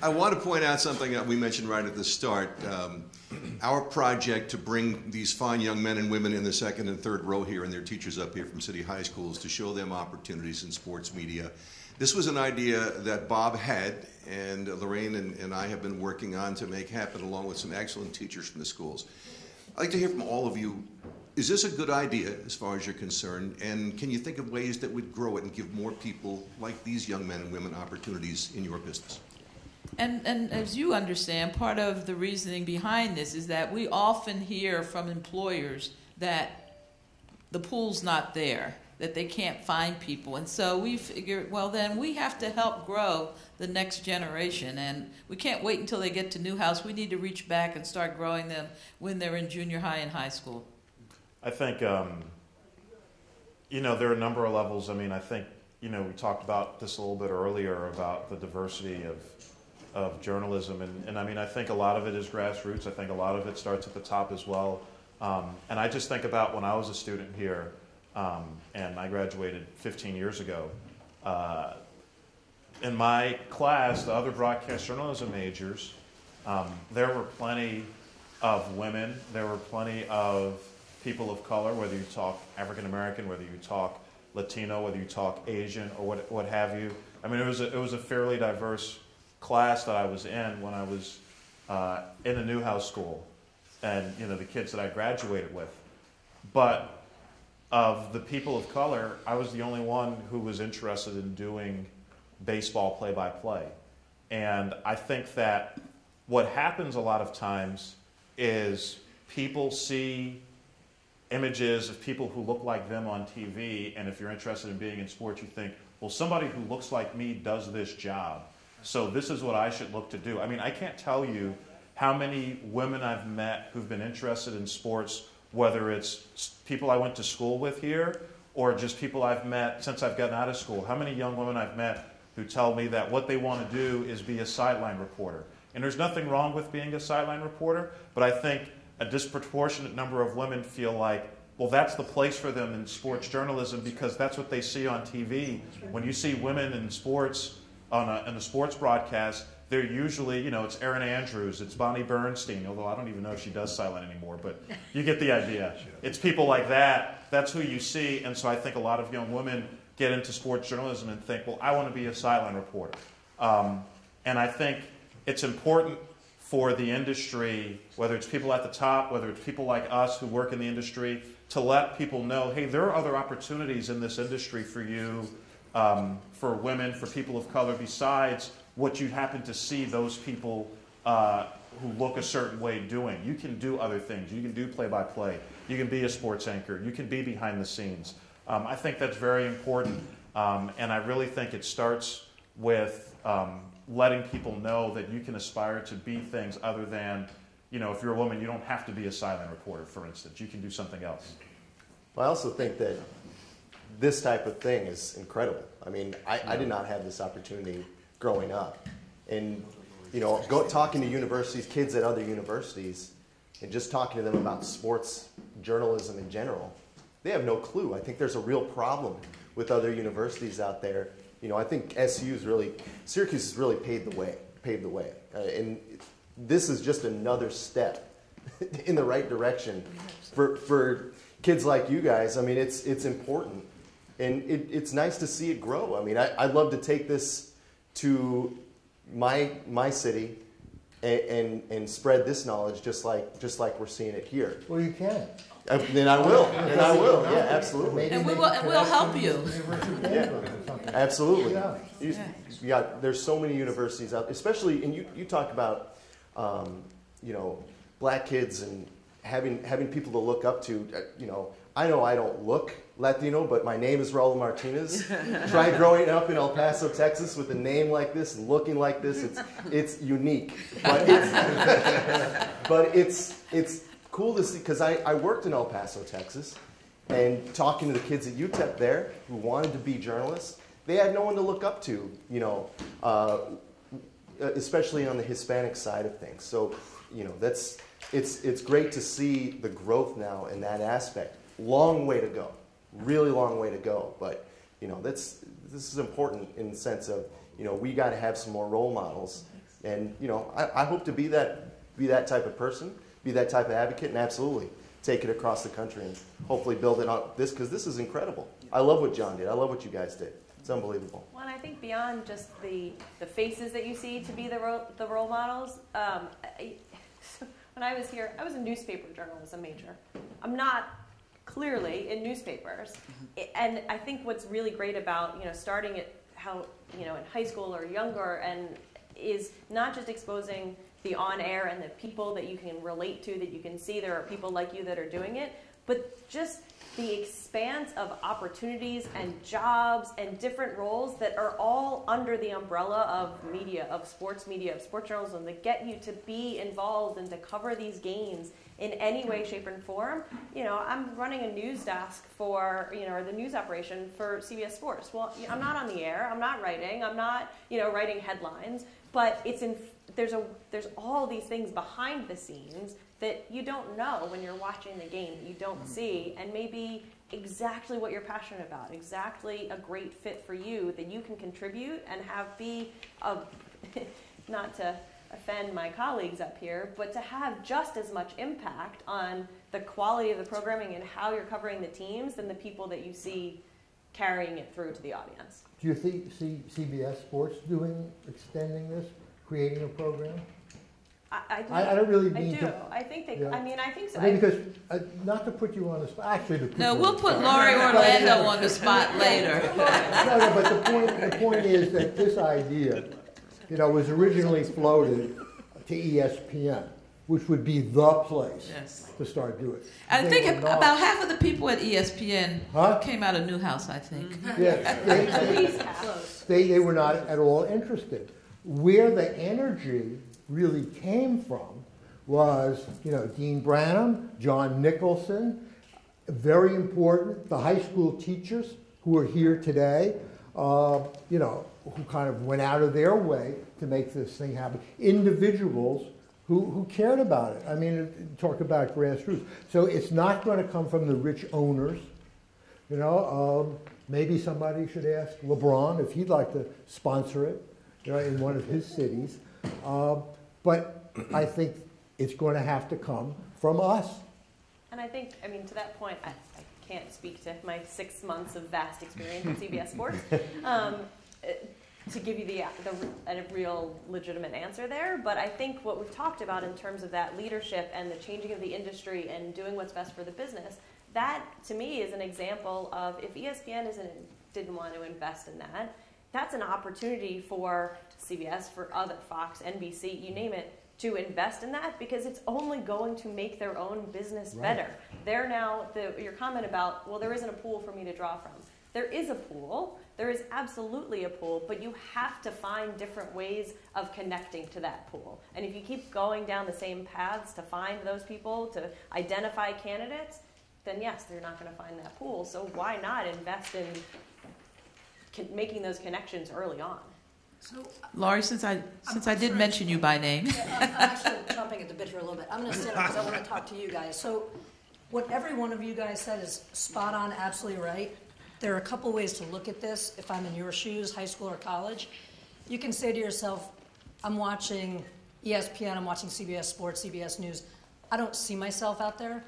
I want to point out something that we mentioned right at the start. Um, our project to bring these fine young men and women in the second and third row here and their teachers up here from city high schools to show them opportunities in sports media. This was an idea that Bob had, and Lorraine and, and I have been working on to make happen along with some excellent teachers from the schools. I'd like to hear from all of you. Is this a good idea as far as you're concerned? And can you think of ways that would grow it and give more people like these young men and women opportunities in your business? And, and as you understand, part of the reasoning behind this is that we often hear from employers that the pool's not there, that they can't find people. And so we figure, well, then we have to help grow the next generation. And we can't wait until they get to Newhouse. We need to reach back and start growing them when they're in junior high and high school. I think, um, you know, there are a number of levels. I mean, I think, you know, we talked about this a little bit earlier about the diversity of, of journalism. And, and I mean, I think a lot of it is grassroots. I think a lot of it starts at the top as well. Um, and I just think about when I was a student here, um, and I graduated 15 years ago. Uh, in my class, the other broadcast journalism majors, um, there were plenty of women, there were plenty of people of color, whether you talk African American, whether you talk Latino, whether you talk Asian, or what, what have you. I mean, it was, a, it was a fairly diverse class that I was in when I was uh, in the Newhouse School and, you know, the kids that I graduated with. But of the people of color, I was the only one who was interested in doing baseball play by play. And I think that what happens a lot of times is people see images of people who look like them on TV, and if you're interested in being in sports, you think, well, somebody who looks like me does this job. So this is what I should look to do. I mean, I can't tell you how many women I've met who've been interested in sports, whether it's people I went to school with here or just people I've met since I've gotten out of school. How many young women I've met who tell me that what they want to do is be a sideline reporter. And there's nothing wrong with being a sideline reporter, but I think a disproportionate number of women feel like, well, that's the place for them in sports journalism because that's what they see on TV. When you see women in sports on a, in a sports broadcast, they're usually, you know, it's Erin Andrews, it's Bonnie Bernstein, although I don't even know if she does silent anymore, but you get the idea. [LAUGHS] It's people like that. That's who you see. And so I think a lot of young women get into sports journalism and think, well, I want to be a sideline reporter. Um, and I think it's important for the industry, whether it's people at the top, whether it's people like us who work in the industry, to let people know, hey, there are other opportunities in this industry for you, um, for women, for people of color, besides what you happen to see those people uh, who look a certain way doing. You can do other things. You can do play by play. You can be a sports anchor. You can be behind the scenes. Um, I think that's very important. Um, and I really think it starts with um, letting people know that you can aspire to be things other than, you know, if you're a woman, you don't have to be a silent reporter, for instance. You can do something else. Well, I also think that this type of thing is incredible. I mean, I, I did not have this opportunity growing up. And, you know, go, talking to universities, kids at other universities, and just talking to them about sports journalism in general, they have no clue. I think there's a real problem with other universities out there. You know, I think SU's really, Syracuse has really paved the way, paved the way. Uh, and this is just another step [LAUGHS] in the right direction for, for kids like you guys. I mean, it's, it's important. And it, it's nice to see it grow. I mean, I, I'd love to take this to my, my city and, and, and spread this knowledge just like, just like we're seeing it here. Well, you can. Uh, then I will. [LAUGHS] Then I will. Yeah, absolutely. And we will- and we'll help you. with University of Denver or something. Absolutely. Yeah. You, you got, there's so many universities out, especially, and you, you talk about, um, you know, black kids and having, having people to look up to. Uh, you know, I know I don't look Latino, but my name is Raul Martinez. Try growing up in El Paso, Texas with a name like this and looking like this. It's, it's unique. But it's, [LAUGHS] but it's, it's cool to see, because I, I worked in El Paso, Texas, and talking to the kids at UTEP there who wanted to be journalists, they had no one to look up to, you know, uh, especially on the Hispanic side of things. So, you know, that's it's it's great to see the growth now in that aspect. Long way to go, really long way to go. But you know, that's this is important in the sense of you know we got to have some more role models, and you know, I, I hope to be that be that type of person, be that type of advocate, and absolutely take it across the country and hopefully build it on this because this is incredible. I love what John did. I love what you guys did. It's unbelievable. Well, and I think beyond just the, the faces that you see to be the role, the role models, um, I, [LAUGHS] when I was here, I was a newspaper journalism major. I'm not clearly in newspapers, mm-hmm. I- and I think what's really great about you know starting at how you know in high school or younger, and is not just exposing the on air and the people that you can relate to, that you can see there are people like you that are doing it, but just the expanse of opportunities and jobs and different roles that are all under the umbrella of media, of sports media, of sports journalism that get you to be involved and to cover these games in any way, shape, and form. You know, I'm running a news desk for, you know, or the news operation for CBS Sports. Well, I'm not on the air, I'm not writing, I'm not, you know, writing headlines, but it's in, there's a, there's all these things behind the scenes that you don't know when you're watching the game that you don't mm-hmm. see and maybe exactly what you're passionate about exactly a great fit for you that you can contribute and have be a [LAUGHS] not to offend my colleagues up here but to have just as much impact on the quality of the programming and how you're covering the teams than the people that you see carrying it through to the audience Do you think, see CBS Sports doing, extending this, creating a program? I, I do. I- I don't really I do. to- I think they. Yeah. I mean, I think so. I mean, because, uh, not to put you on the spot, actually to put No, you we'll put spot. Laurie Orlando on the [LAUGHS] spot later. No, no, but the point, the point is that this idea, you know, was originally floated to ESPN, which would be the place Yes. to start doing. It. I They think were not. about half of the people at E ESPN Huh? came out of Newhouse, I think. Yeah, they, at they, least they, they were not at all interested. Where the energy really came from was, you know, Dean Branham, John Nicholson, very important, the high school teachers who are here today, uh, you know, who kind of went out of their way to make this thing happen. Individuals who, who cared about it. I mean, talk about grassroots. So it's not going to come from the rich owners. You know, um, maybe somebody should ask LeBron if he'd like to sponsor it you know, in one of his cities. Uh, but I think it's going to have to come from us. And I think, I mean, to that point, I, I can't speak to my six months of vast experience in CBS Sports [LAUGHS] um, to give you the, the a real legitimate answer there. But I think what we've talked about in terms of that leadership and the changing of the industry and doing what's best for the business, that to me is an example of if ESPN isn't didn't want to invest in that, that's an opportunity for CBS, for other Fox, NBC, you name it, to invest in that because it's only going to make their own business Right. better. They're now the, your comment about well, there isn't a pool for me to draw from. There is a pool. There is absolutely a pool, but you have to find different ways of connecting to that pool. And if you keep going down the same paths to find those people, to identify candidates, then yes, they're not going to find that pool. So why not invest in con- making those connections early on? So uh, Laurie, since I since I did mention you by name, yeah, I'm actually chomping at the bit here a little bit. I'm going to sit because I want to talk to you guys. So, what every one of you guys said is spot on, absolutely right. There are a couple ways to look at this. If I'm in your shoes, high school or college, you can say to yourself, I'm watching ESPN, I'm watching CBS Sports, CBS News. I don't see myself out there.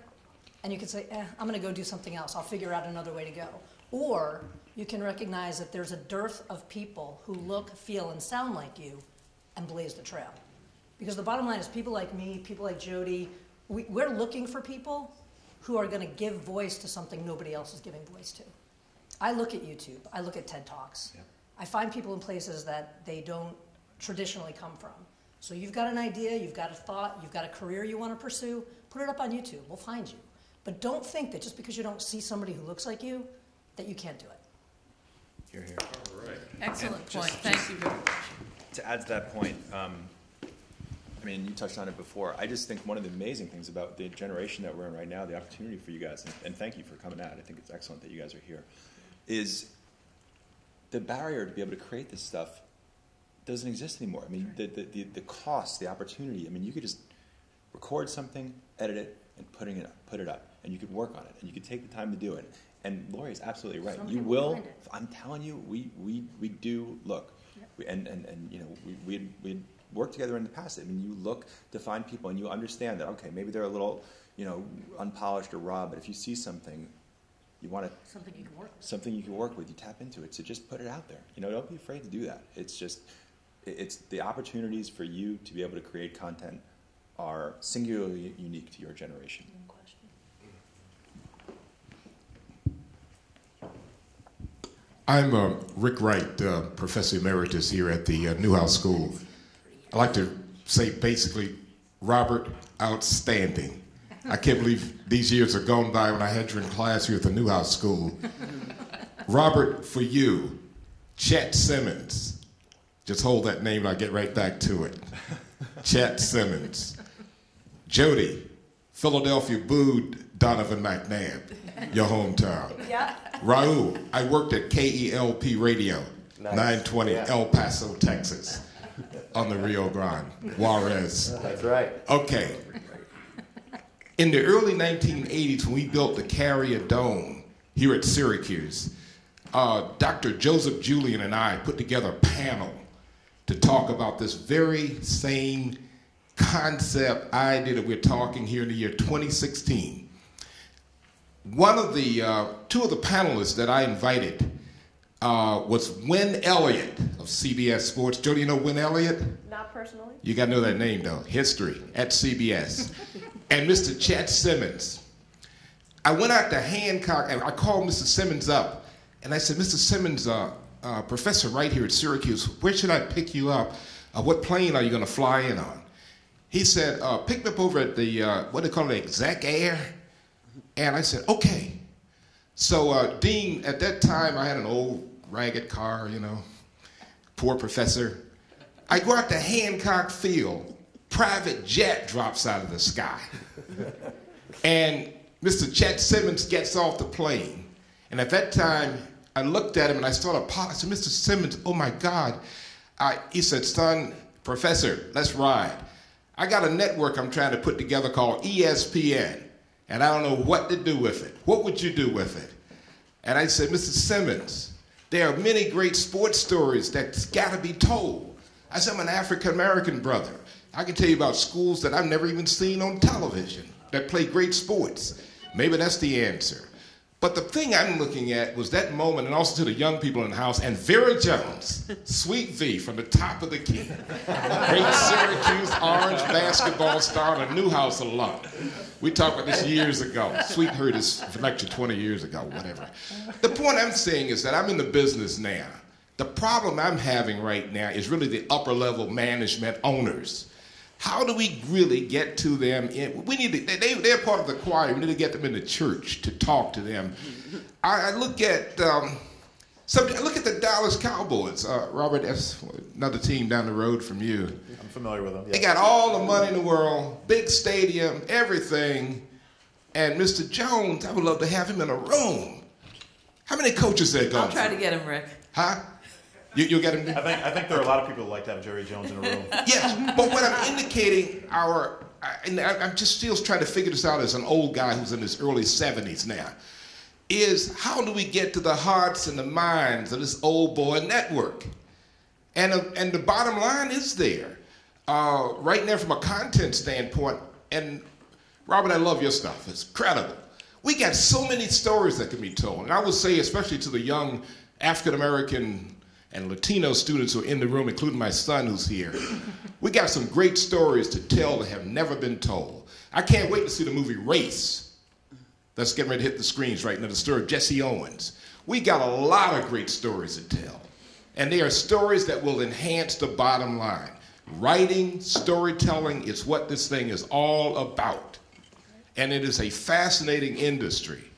And you can say, eh, I'm going to go do something else. I'll figure out another way to go. Or you can recognize that there's a dearth of people who look, feel, and sound like you and blaze the trail. Because the bottom line is people like me, people like Jodi, we, we're looking for people who are going to give voice to something nobody else is giving voice to. I look at YouTube, I look at TED Talks. I find people in places that they don't traditionally come from. So you've got an idea, you've got a thought, you've got a career you want to pursue, put it up on YouTube. We'll find you. But don't think that just because you don't see somebody who looks like you, that you can't do it. Here, here. All right. Excellent And point. just- Thank just- you very much. To add to that point, um, I mean, you touched on it before. I just think one of the amazing things about the generation that we're in right now, the opportunity for you guys, and, and thank you for coming out. I think it's excellent that you guys are here. Is the barrier to be able to create this stuff doesn't exist anymore. I mean, the, the, the, the cost, the opportunity. I mean, you could just record something, edit it, and putting it up, put it up, and you could work on it, and you could take the time to do it. And Lori is absolutely right. You will. I'm telling you, we we, we do look, we, and, and and you know we we we worked together in the past. I mean, you look to find people, and you understand that okay, maybe they're a little you know unpolished or raw, but if you see something, you want to Something you can work with. something you can work with, you tap into it. So just put it out there. You know, don't be afraid to do that. It's just, it's the opportunities for you to be able to create content are singularly unique to your generation. I'm uh, Rick Wright, uh, Professor Emeritus here at the uh, Newhouse School. I like to say basically, Robert, outstanding. I can't believe these years are gone by when I had you in class here at the Newhouse School. [LAUGHS] Robert, for you, Chet Simmons. Just hold that name and I'll get right back to it. Chet Simmons. Jodi, Philadelphia booed Donovan McNabb, your hometown. [LAUGHS] Yeah. Raul, I worked at KELP Radio, Nice. 920 Yeah. El Paso, Texas, on the Rio Grande, Juarez. That's right. Okay. In the early 1980s, when we built the Carrier Dome here at Syracuse, uh, Dr. Joseph Julian and I put together a panel to talk about this very same concept idea that we're talking here in the year 2016. One of the, uh, two of the panelists that I invited uh, was Win Elliott of CBS Sports. Joe, do you know Win Elliott? Not personally. You got to know that name, though. History at CBS. [LAUGHS] and Mr. Chet Simmons. I went out to Hancock and I called Mr. Simmons up and I said, Mr. Simmons, uh, uh, Professor right here at Syracuse, where should I pick you up? Uh, what plane are you going to fly in on? He said, uh, pick me up over at the, uh, what do they call it, Exec Air? And I said, okay. So, uh, Dean, at that time, I had an old ragged car, you know, poor professor. I go out to Hancock Field, private jet drops out of the sky. and Mr. Chet Simmons gets off the plane. And at that time, I looked at him and I started apologizing. I said, Mr. Simmons, oh my God. I, he said, son, professor, let's ride. I got a network I'm trying to put together called ESPN, and I don't know what to do with it. What would you do with it? And I said, Mr. Simmons, there are many great sports stories that's got to be told. I said, I'm an African American brother. I can tell you about schools that I've never even seen on television that play great sports. Maybe that's the answer. But the thing I'm looking at was that moment, and also to the young people in the house, and Vera Jones, Sweet V from the top of the key. Great Syracuse Orange basketball star and a Newhouse alum. We talked about this years ago. Sweet heard this lecture 20 years ago, whatever. The point I'm saying is that I'm in the business now. The problem I'm having right now is really the upper level management owners how do we really get to them? In, we need to, they, they're part of the choir. We need to get them in the church to talk to them. [LAUGHS] I, I look at um, some, look at the Dallas Cowboys. Uh, Robert, that's another team down the road from you. I'm familiar with them. They got all the money in the world, big stadium, everything. And Mr. Jones, I would love to have him in a room. How many coaches there going? I'll try to get him, Rick. Huh? You, you'll get him. I think I think there are a lot of people who like to have Jerry Jones in a room. [LAUGHS] yes, but what I'm indicating, our and I'm just still trying to figure this out as an old guy who's in his early 70s now, is how do we get to the hearts and the minds of this old boy network? And uh, and the bottom line is there, uh, right now from a content standpoint. And Robert, I love your stuff. It's credible. We got so many stories that can be told, and I would say, especially to the young African American and Latino students who are in the room, including my son who's here. we got some great stories to tell that have never been told. I can't wait to see the movie Race that's getting ready to hit the screens right now, the story of Jesse Owens. We got a lot of great stories to tell. And they are stories that will enhance the bottom line. Writing, storytelling is what this thing is all about. And it is a fascinating industry.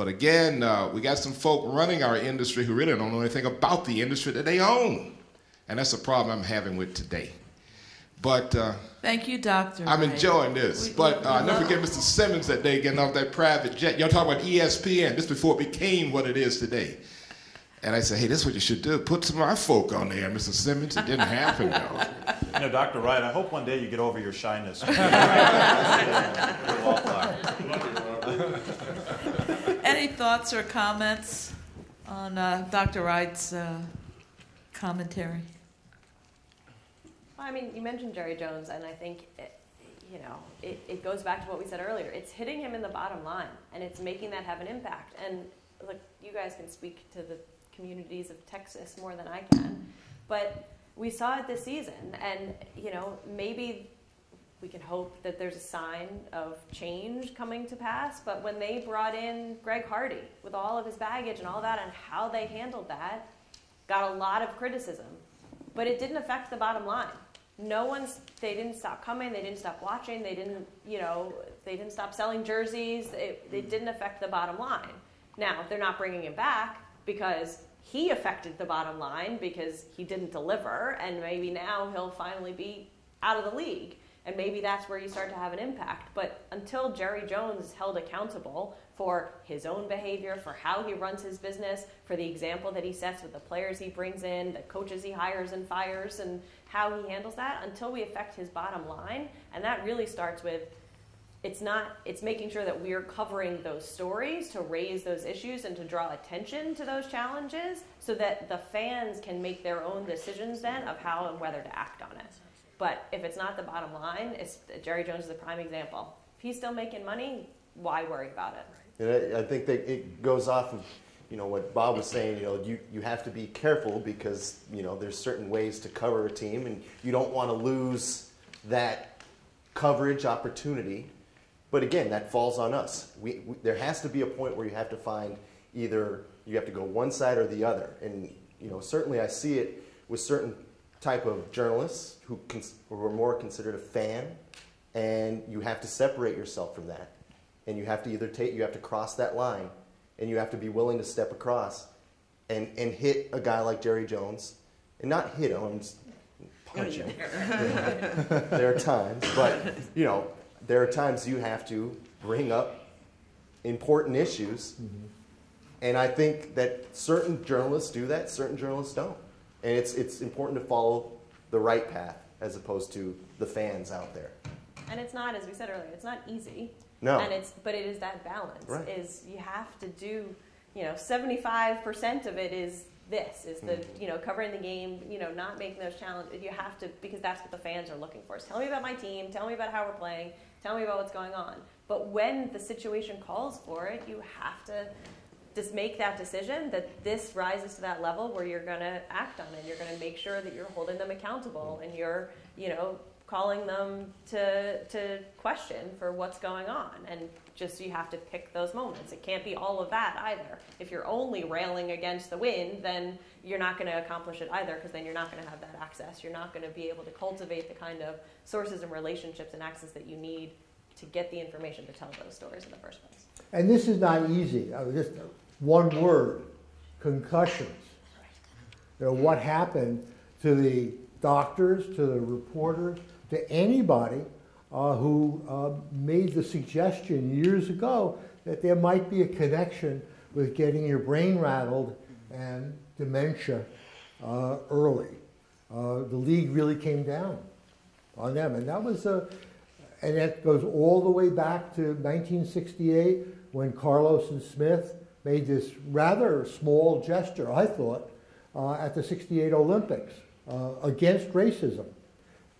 But again, uh, we got some folk running our industry who really don't know anything about the industry that they own. And that's a problem I'm having with today. But uh, thank you, Doctor. I'm enjoying this. We, but uh, never forget Mr. Simmons that day getting off that private jet. Y'all talking about ESPN. This before it became what it is today. And I said, hey, that's what you should do. Put some of our folk on there, Mr. Simmons. It didn't happen, though. [LAUGHS] You know, Dr. Wright, I hope one day you get over your shyness. [LAUGHS] [LAUGHS] Any thoughts or comments on uh, Dr. Wright's uh, commentary? I mean, you mentioned Jerry Jones, and I think, it, you know, it, it goes back to what we said earlier. It's hitting him in the bottom line, and it's making that have an impact. And look, you guys can speak to the communities of Texas more than I can, but we saw it this season, and you know, maybe we can hope that there's a sign of change coming to pass. But when they brought in Greg Hardy with all of his baggage and all that and how they handled that, got a lot of criticism. But it didn't affect the bottom line. No one's, they didn't stop coming, they didn't stop watching, they didn't, you know, they didn't stop selling jerseys. It, it didn't affect the bottom line. Now, they're not bringing him back because he affected the bottom line because he didn't deliver, and maybe now he'll finally be out of the league and maybe that's where you start to have an impact. But until Jerry Jones is held accountable for his own behavior, for how he runs his business, for the example that he sets with the players he brings in, the coaches he hires and fires, and how he handles that, until we affect his bottom line, and that really starts with it's not it's making sure that we're covering those stories to raise those issues and to draw attention to those challenges so that the fans can make their own decisions then of how and whether to act on it but if it's not the bottom line, it's, Jerry Jones is a prime example. If he's still making money, why worry about it? And I, I think that it goes off of you know what Bob was saying. You know, you, you have to be careful because you know there's certain ways to cover a team, and you don't want to lose that coverage opportunity. But again, that falls on us. We, we, there has to be a point where you have to find either you have to go one side or the other. And you know, certainly I see it with certain type of journalists who, who are more considered a fan, and you have to separate yourself from that. And you have to either take, you have to cross that line, and you have to be willing to step across and, and hit a guy like Jerry Jones, and not hit him, I'm punching. [LAUGHS] there are times, but you know, there are times you have to bring up important issues, mm-hmm. and I think that certain journalists do that, certain journalists don't, and it's it's important to follow the right path as opposed to the fans out there. And it's not, as we said earlier, it's not easy. No. And it's, but it is that balance. Right. Is you have to do, you know, seventy-five percent of it is this, is the, Mm-hmm. you know, covering the game, you know, not making those challenges. You have to because that's what the fans are looking for. Is tell me about my team. Tell me about how we're playing. Tell me about what's going on. But when the situation calls for it, you have to just make that decision that this rises to that level where you're going to act on it. You're going to make sure that you're holding them accountable and you're, you know, calling them to to question for what's going on. And just you have to pick those moments. It can't be all of that either. If you're only railing against the wind, then you're not going to accomplish it either because then you're not going to have that access. You're not going to be able to cultivate the kind of sources and relationships and access that you need to get the information to tell those stories in the first place. And this is not easy. I was just one word: concussions. You know what happened to the doctors, to the reporters, to anybody uh, who uh, made the suggestion years ago that there might be a connection with getting your brain rattled and dementia uh, early. Uh, the league really came down on them, and that was a and that goes all the way back to 1968 when Carlos and Smith made this rather small gesture, I thought, uh, at the 68 Olympics uh, against racism.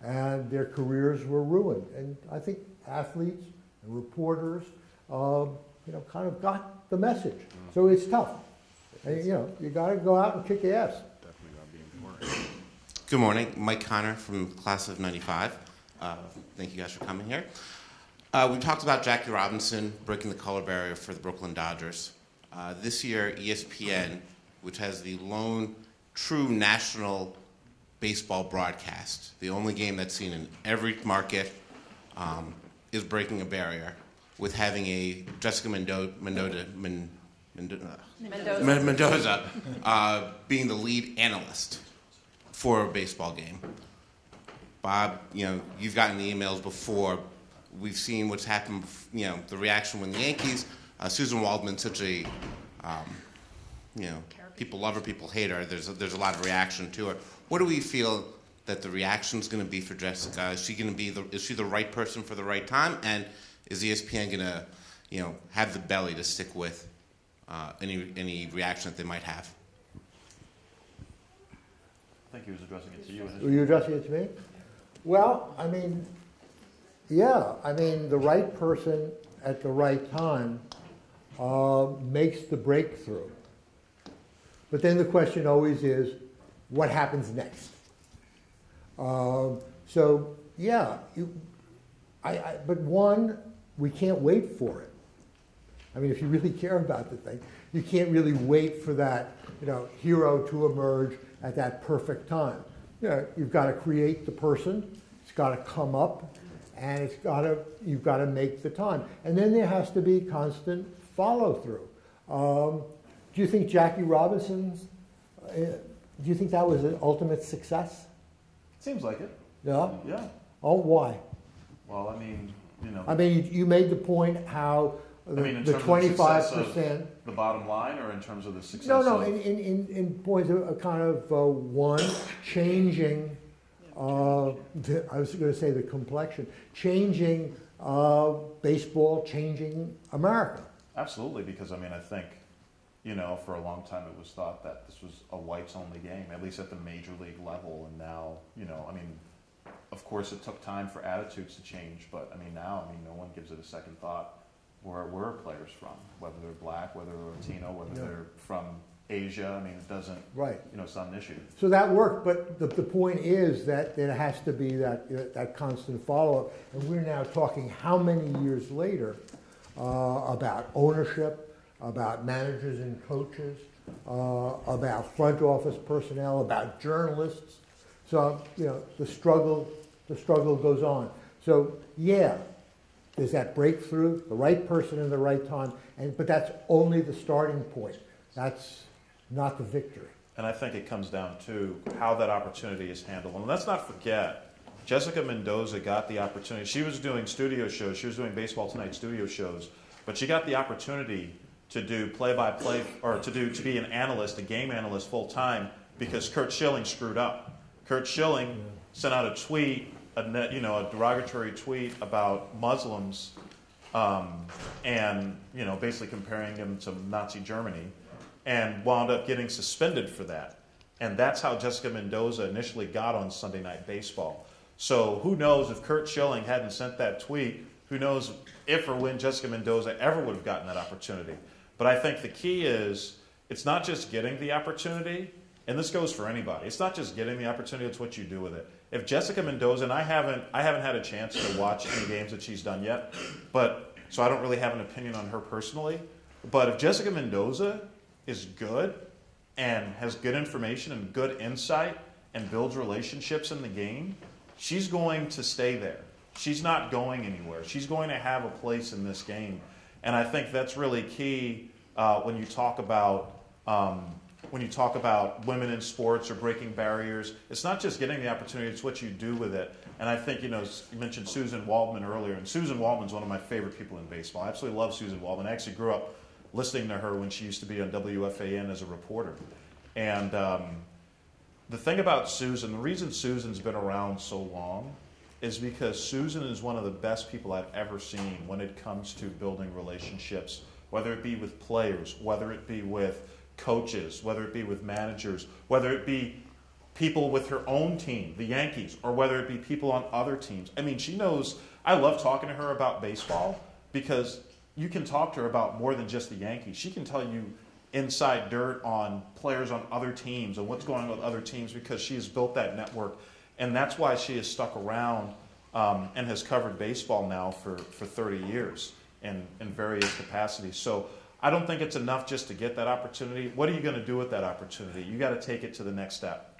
And their careers were ruined. And I think athletes and reporters, um, you know, kind of got the message. So it's tough. And, you know, you got to go out and kick ass. Good morning, Mike Connor from class of 95. Uh, thank you guys for coming here. Uh, we talked about Jackie Robinson breaking the color barrier for the Brooklyn Dodgers. Uh, this year, ESPN, which has the lone true national baseball broadcast, the only game that's seen in every market, um, is breaking a barrier with having a Jessica Mendo- Mendoza, Men- Mendo- uh, Mendoza. Men- Mendoza uh, being the lead analyst for a baseball game. Bob, you know, you've gotten the emails before. We've seen what's happened, you know, the reaction when the Yankees, uh, Suzyn Waldman's such a, um, you know, people love her, people hate her. There's a, there's a lot of reaction to her. What do we feel that the reaction is going to be for Jessica? Is she going to be the, is she the right person for the right time? And is ESPN going to, you know, have the belly to stick with uh, any, any reaction that they might have? I think he was addressing it to you. Were you addressing it to me? Well, I mean, yeah, I mean, the right person at the right time uh, makes the breakthrough. But then the question always is, what happens next? Um, so, yeah, you, I, I, but one, we can't wait for it. I mean, if you really care about the thing, you can't really wait for that, you know, hero to emerge at that perfect time. You know, you've got to create the person. It's got to come up, and it's got to you've got to make the time. And then there has to be constant follow through. Um, do you think Jackie Robinson's? Uh, do you think that was an ultimate success? Seems like it. Yeah. Yeah. Oh, why? Well, I mean, you know. I mean, you, you made the point how I the, mean, in the terms twenty-five success of percent. The bottom line, or in terms of the success No, no, of in, in, in, in points of a kind of uh, one, changing, uh, the, I was going to say the complexion, changing uh, baseball, changing America. Absolutely, because I mean, I think, you know, for a long time it was thought that this was a whites only game, at least at the major league level. And now, you know, I mean, of course it took time for attitudes to change, but I mean, now, I mean, no one gives it a second thought where, where are players from, whether they're black, whether they're Latino, whether Yeah. they're from Asia. I mean, it doesn't, Right. you know, it's not an issue. So that worked, but the, the point is that there has to be that, that constant follow-up. And we're now talking how many years later about ownership, about managers and coaches, uh, about front office personnel, about journalists. So, you know, the struggle, the struggle goes on. So, yeah, there's that breakthrough, the right person in the right time, and, but that's only the starting point. That's not the victory. And I think it comes down to how that opportunity is handled. And let's not forget, Jessica Mendoza got the opportunity. She was doing studio shows. She was doing Baseball Tonight studio shows, but she got the opportunity to do play-by-play or to do to be an analyst, a game analyst full time because Curt Schilling screwed up. Curt Schilling sent out a tweet, a net, you know, a derogatory tweet about Muslims, um, and you know, basically comparing him to Nazi Germany, and wound up getting suspended for that. And that's how Jessica Mendoza initially got on Sunday Night Baseball. So who knows if Curt Schilling hadn't sent that tweet? Who knows if or when Jessica Mendoza ever would have gotten that opportunity? But I think the key is it's not just getting the opportunity, and this goes for anybody. It's not just getting the opportunity; it's what you do with it. If Jessica Mendoza, and I haven't, I haven't had a chance to watch any games that she's done yet, but so I don't really have an opinion on her personally. But if Jessica Mendoza is good and has good information and good insight and builds relationships in the game, she's going to stay there. She's not going anywhere. She's going to have a place in this game. And I think that's really key uh, when you talk about um, when you talk about women in sports or breaking barriers. It's not just getting the opportunity; it's what you do with it. And I think you know you mentioned Suzyn Waldman earlier, and Suzyn Waldman's one of my favorite people in baseball. I absolutely love Suzyn Waldman. I actually grew up listening to her when she used to be on WFAN as a reporter. And um, the thing about Suzyn, the reason Suzyn's been around so long is because Suzyn is one of the best people I've ever seen when it comes to building relationships, whether it be with players, whether it be with coaches, whether it be with managers, whether it be people with her own team, the Yankees, or whether it be people on other teams. I mean, she knows, I love talking to her about baseball because you can talk to her about more than just the Yankees. She can tell you inside dirt on players on other teams and what's going on with other teams because she has built that network and that's why she has stuck around um, and has covered baseball now for, for 30 years in, in various capacities. So I don't think it's enough just to get that opportunity. What are you going to do with that opportunity? You got to take it to the next step.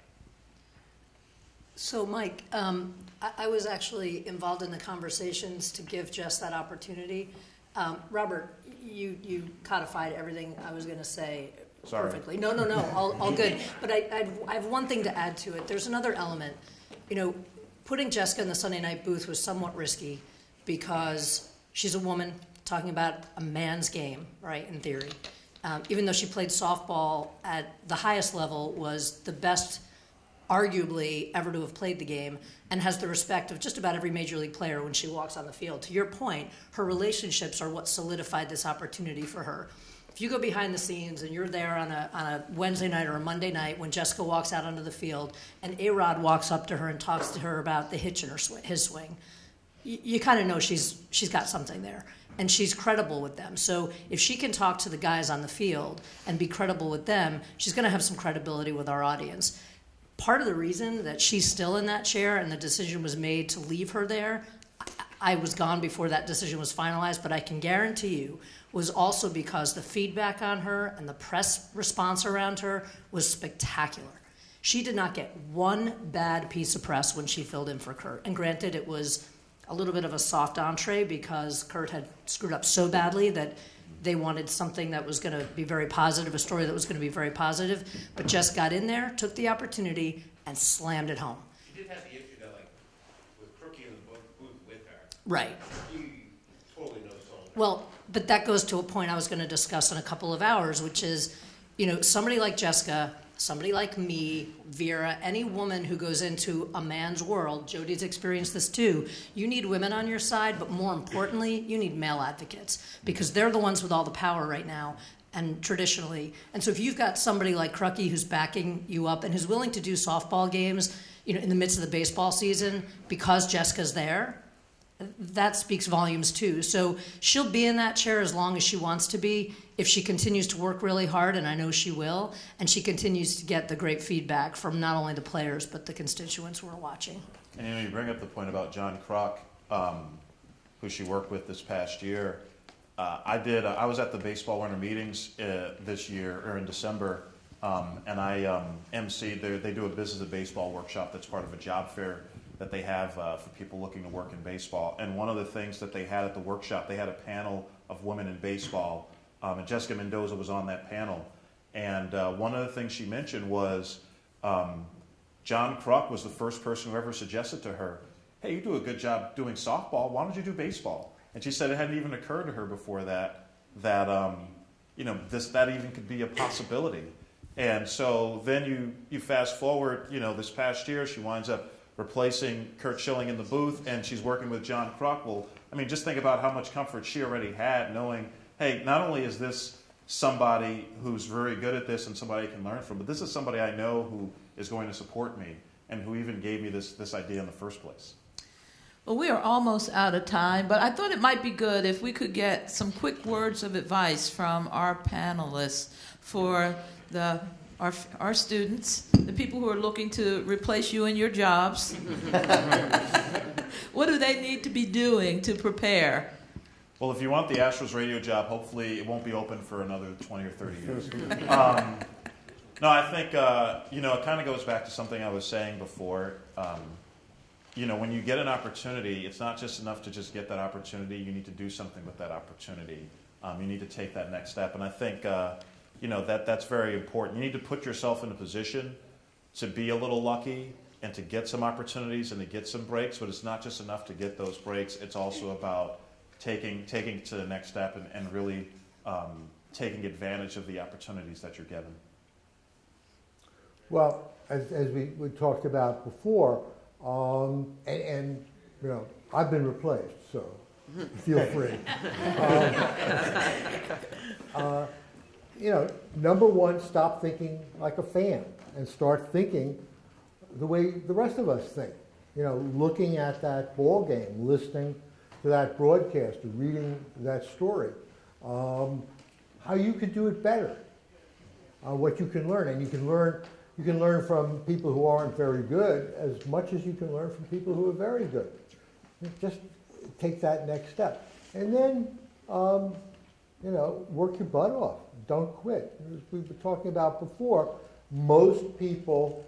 So, Mike, um, I, I, was actually involved in the conversations to give Jess that opportunity. Um, Robert, you, you codified everything I was going to say Sorry. perfectly. No, no, no, all, all good. [LAUGHS] But I, I, I have one thing to add to it. There's another element you know, putting Jessica in the Sunday night booth was somewhat risky because she's a woman talking about a man's game, right, in theory. Um, even though she played softball at the highest level, was the best, arguably, ever to have played the game, and has the respect of just about every major league player when she walks on the field. To your point, her relationships are what solidified this opportunity for her if you go behind the scenes and you're there on a, on a Wednesday night or a Monday night when Jessica walks out onto the field and A Rod walks up to her and talks to her about the hitch in her sw- his swing, you, you kind of know she's, she's got something there. And she's credible with them. So if she can talk to the guys on the field and be credible with them, she's going to have some credibility with our audience. Part of the reason that she's still in that chair and the decision was made to leave her there, I was gone before that decision was finalized, but I can guarantee you was also because the feedback on her and the press response around her was spectacular. She did not get one bad piece of press when she filled in for Curt. And granted, it was a little bit of a soft entree because Curt had screwed up so badly that they wanted something that was going to be very positive, a story that was going to be very positive. But Jess got in there, took the opportunity, and slammed it home. She did have the issue though, like with Krukie in the booth with her. Right. He totally knows all. Well, but that goes to a point I was going to discuss in a couple of hours, which is, you know, somebody like Jessica, somebody like me, Vera, any woman who goes into a man's world, Jodi's experienced this too. You need women on your side, but more importantly, you need male advocates because they're the ones with all the power right now and traditionally. And so if you've got somebody like Krukie who's backing you up and who's willing to do softball games, you know, in the midst of the baseball season because Jessica's there, that speaks volumes too. So she'll be in that chair as long as she wants to be if she continues to work really hard, and I know she will, and she continues to get the great feedback from not only the players but the constituents who are watching. And you know, you bring up the point about John Kruk, um, who she worked with this past year. Uh, I did. Uh, I was at the baseball winter meetings uh, this year or in December, um, and I um, MC. They do a business of baseball workshop that's part of a job fair that they have uh, for people looking to work in baseball. And one of the things that they had at the workshop, they had a panel of women in baseball, um, and Jessica Mendoza was on that panel. And uh, one of the things she mentioned was um, John Kruk was the first person who ever suggested to her, hey, you do a good job doing softball. Why don't you do baseball? And she said it hadn't even occurred to her before that that um, you know this that even could be a possibility. And so then you you fast forward, you know, this past year she winds up replacing Curt Schilling in the booth, and she's working with John Kruk. Well, I mean, just think about how much comfort she already had knowing, hey, not only is this somebody who's very good at this and somebody I can learn from, but this is somebody I know who is going to support me and who even gave me this, this idea in the first place. Well, we are almost out of time, but I thought it might be good if we could get some quick words of advice from our panelists for the our, our students, the people who are looking to replace you in your jobs. [LAUGHS] what do they need to be doing to prepare? Well, if you want the Astros radio job, hopefully it won't be open for another 20 or 30 years. [LAUGHS] Um, no, I think, uh, you know, it kind of goes back to something I was saying before. Um, you know, when you get an opportunity, it's not just enough to just get that opportunity. You need to do something with that opportunity. Um, you need to take that next step. And I think, uh, you know, that, that's very important. You need to put yourself in a position to be a little lucky and to get some opportunities and to get some breaks, but it's not just enough to get those breaks. It's also about taking, taking to the next step and, and really um, taking advantage of the opportunities that you're given. Well, as, as we, we talked about before, um, and, and, you know, I've been replaced, so feel free. [LAUGHS] Um, uh, you know, number one, stop thinking like a fan and start thinking the way the rest of us think. You know, looking at that ball game, listening to that broadcast, reading that story, um, how you could do it better, uh, what you can learn, and you can learn. You can learn from people who aren't very good as much as you can learn from people who are very good. Just take that next step, and then um, you know work your butt off. Don't quit. As we were talking about before, most people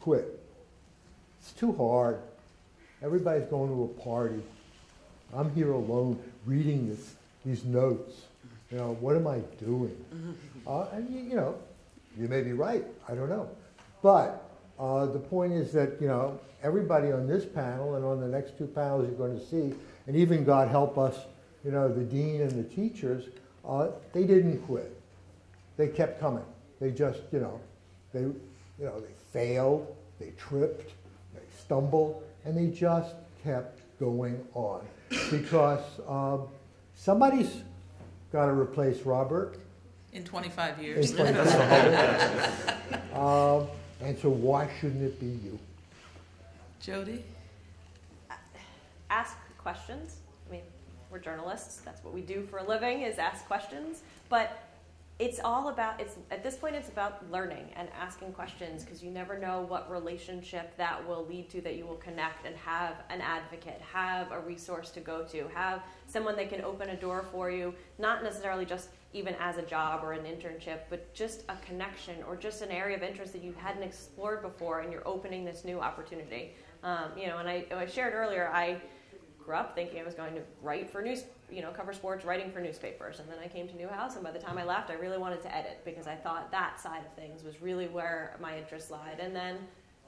quit. It's too hard. Everybody's going to a party. I'm here alone reading this, these notes. You know, what am I doing? Uh, and you, you, know, you may be right. I don't know. But uh, the point is that you know everybody on this panel and on the next two panels you're going to see, and even God help us, you know, the dean and the teachers, uh, they didn't quit. They kept coming. They just, you know, they, you know, they failed, they tripped, they stumbled, and they just kept going on because um, somebody's got to replace Robert. In 25 years. In 25 years. um, and so why shouldn't it be you? Jodi? Ask questions. I mean, we're journalists. That's what we do for a living is ask questions. But it's all about it's at this point it's about learning and asking questions because you never know what relationship that will lead to that you will connect and have an advocate have a resource to go to have someone that can open a door for you not necessarily just even as a job or an internship but just a connection or just an area of interest that you hadn't explored before and you're opening this new opportunity. Um, you know and I, I shared earlier i grew up thinking i was going to write for news you know, cover sports, writing for newspapers. And then I came to Newhouse, and by the time I left, I really wanted to edit because I thought that side of things was really where my interest lied. And then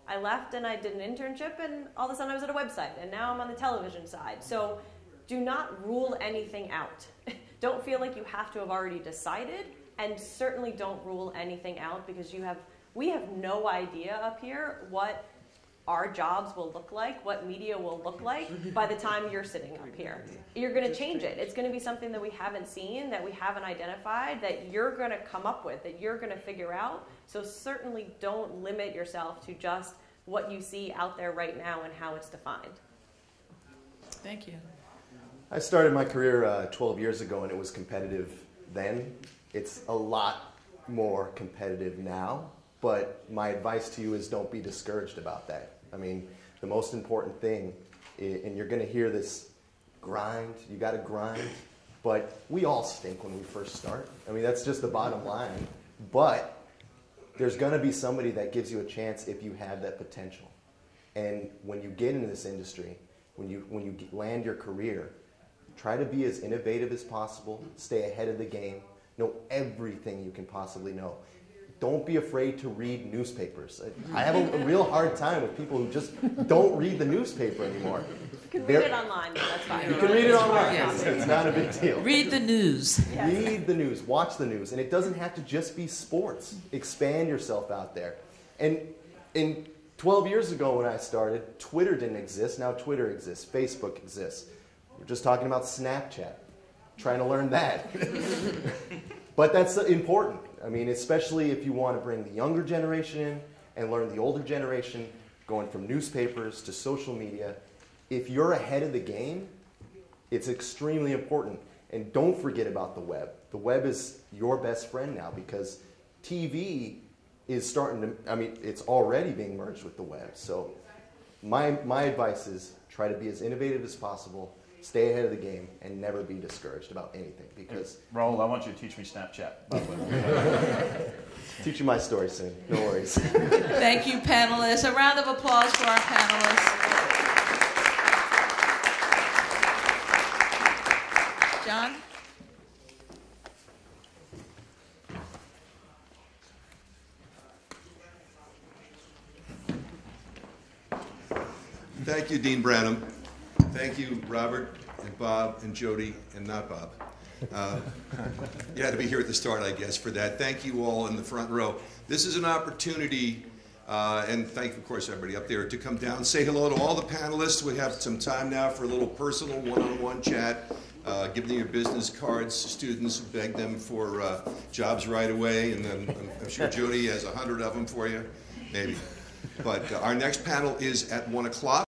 I left and I did an internship, and all of a sudden I was at a website, and now I'm on the television side. So do not rule anything out. [LAUGHS] don't feel like you have to have already decided, and certainly don't rule anything out because you have we have no idea up here what our jobs will look like, what media will look like by the time you're sitting up here. You're going to change it. It's going to be something that we haven't seen, that we haven't identified, that you're going to come up with, that you're going to figure out. So certainly don't limit yourself to just what you see out there right now and how it's defined. Thank you. I started my career uh, 12 years ago and it was competitive then. It's a lot more competitive now, but my advice to you is don't be discouraged about that. I mean, the most important thing, and you're going to hear this grind, you got to grind, but we all stink when we first start. I mean, that's just the bottom line. But there's going to be somebody that gives you a chance if you have that potential. And when you get into this industry, when you, when you land your career, try to be as innovative as possible, stay ahead of the game, know everything you can possibly know. Don't be afraid to read newspapers. I [LAUGHS] I have a, a real hard time with people who just don't read the newspaper anymore. You can read They're- it online, though, that's fine. You can read it online. Yes. It's not a big deal. Read the news. Read the news, watch the news, and it doesn't have to just be sports. Expand yourself out there. And in 12 years ago when I started, Twitter didn't exist. Now Twitter exists, Facebook exists. We're just talking about Snapchat, trying to learn that. [LAUGHS] but that's important. I mean, especially if you want to bring the younger generation in and learn the older generation, going from newspapers to social media. If you're ahead of the game, it's extremely important. And don't forget about the web. The web is your best friend now because TV is starting to, I mean, it's already being merged with the web. So my, my advice is try to be as innovative as possible, stay ahead of the game, and never be discouraged about anything because [LAUGHS] Raul, I want you to teach me Snapchat. by the way. [LAUGHS] teach you my story soon. No worries. [LAUGHS] Thank you, panelists. A round of applause for our panelists. John? Thank you, Dean Branham. Thank you, Robert and Bob and Jodi and not Bob. Uh, you had to be here at the start, I guess, for that. Thank you all in the front row. This is an opportunity, uh, and thank, of course, everybody up there to come down, say hello to all the panelists. We have some time now for a little personal one-on-one chat. Uh, give them your business cards, students, beg them for uh, jobs right away, and then I'm, I'm sure Jodi has a hundred of them for you, maybe. But uh, our next panel is at one o'clock.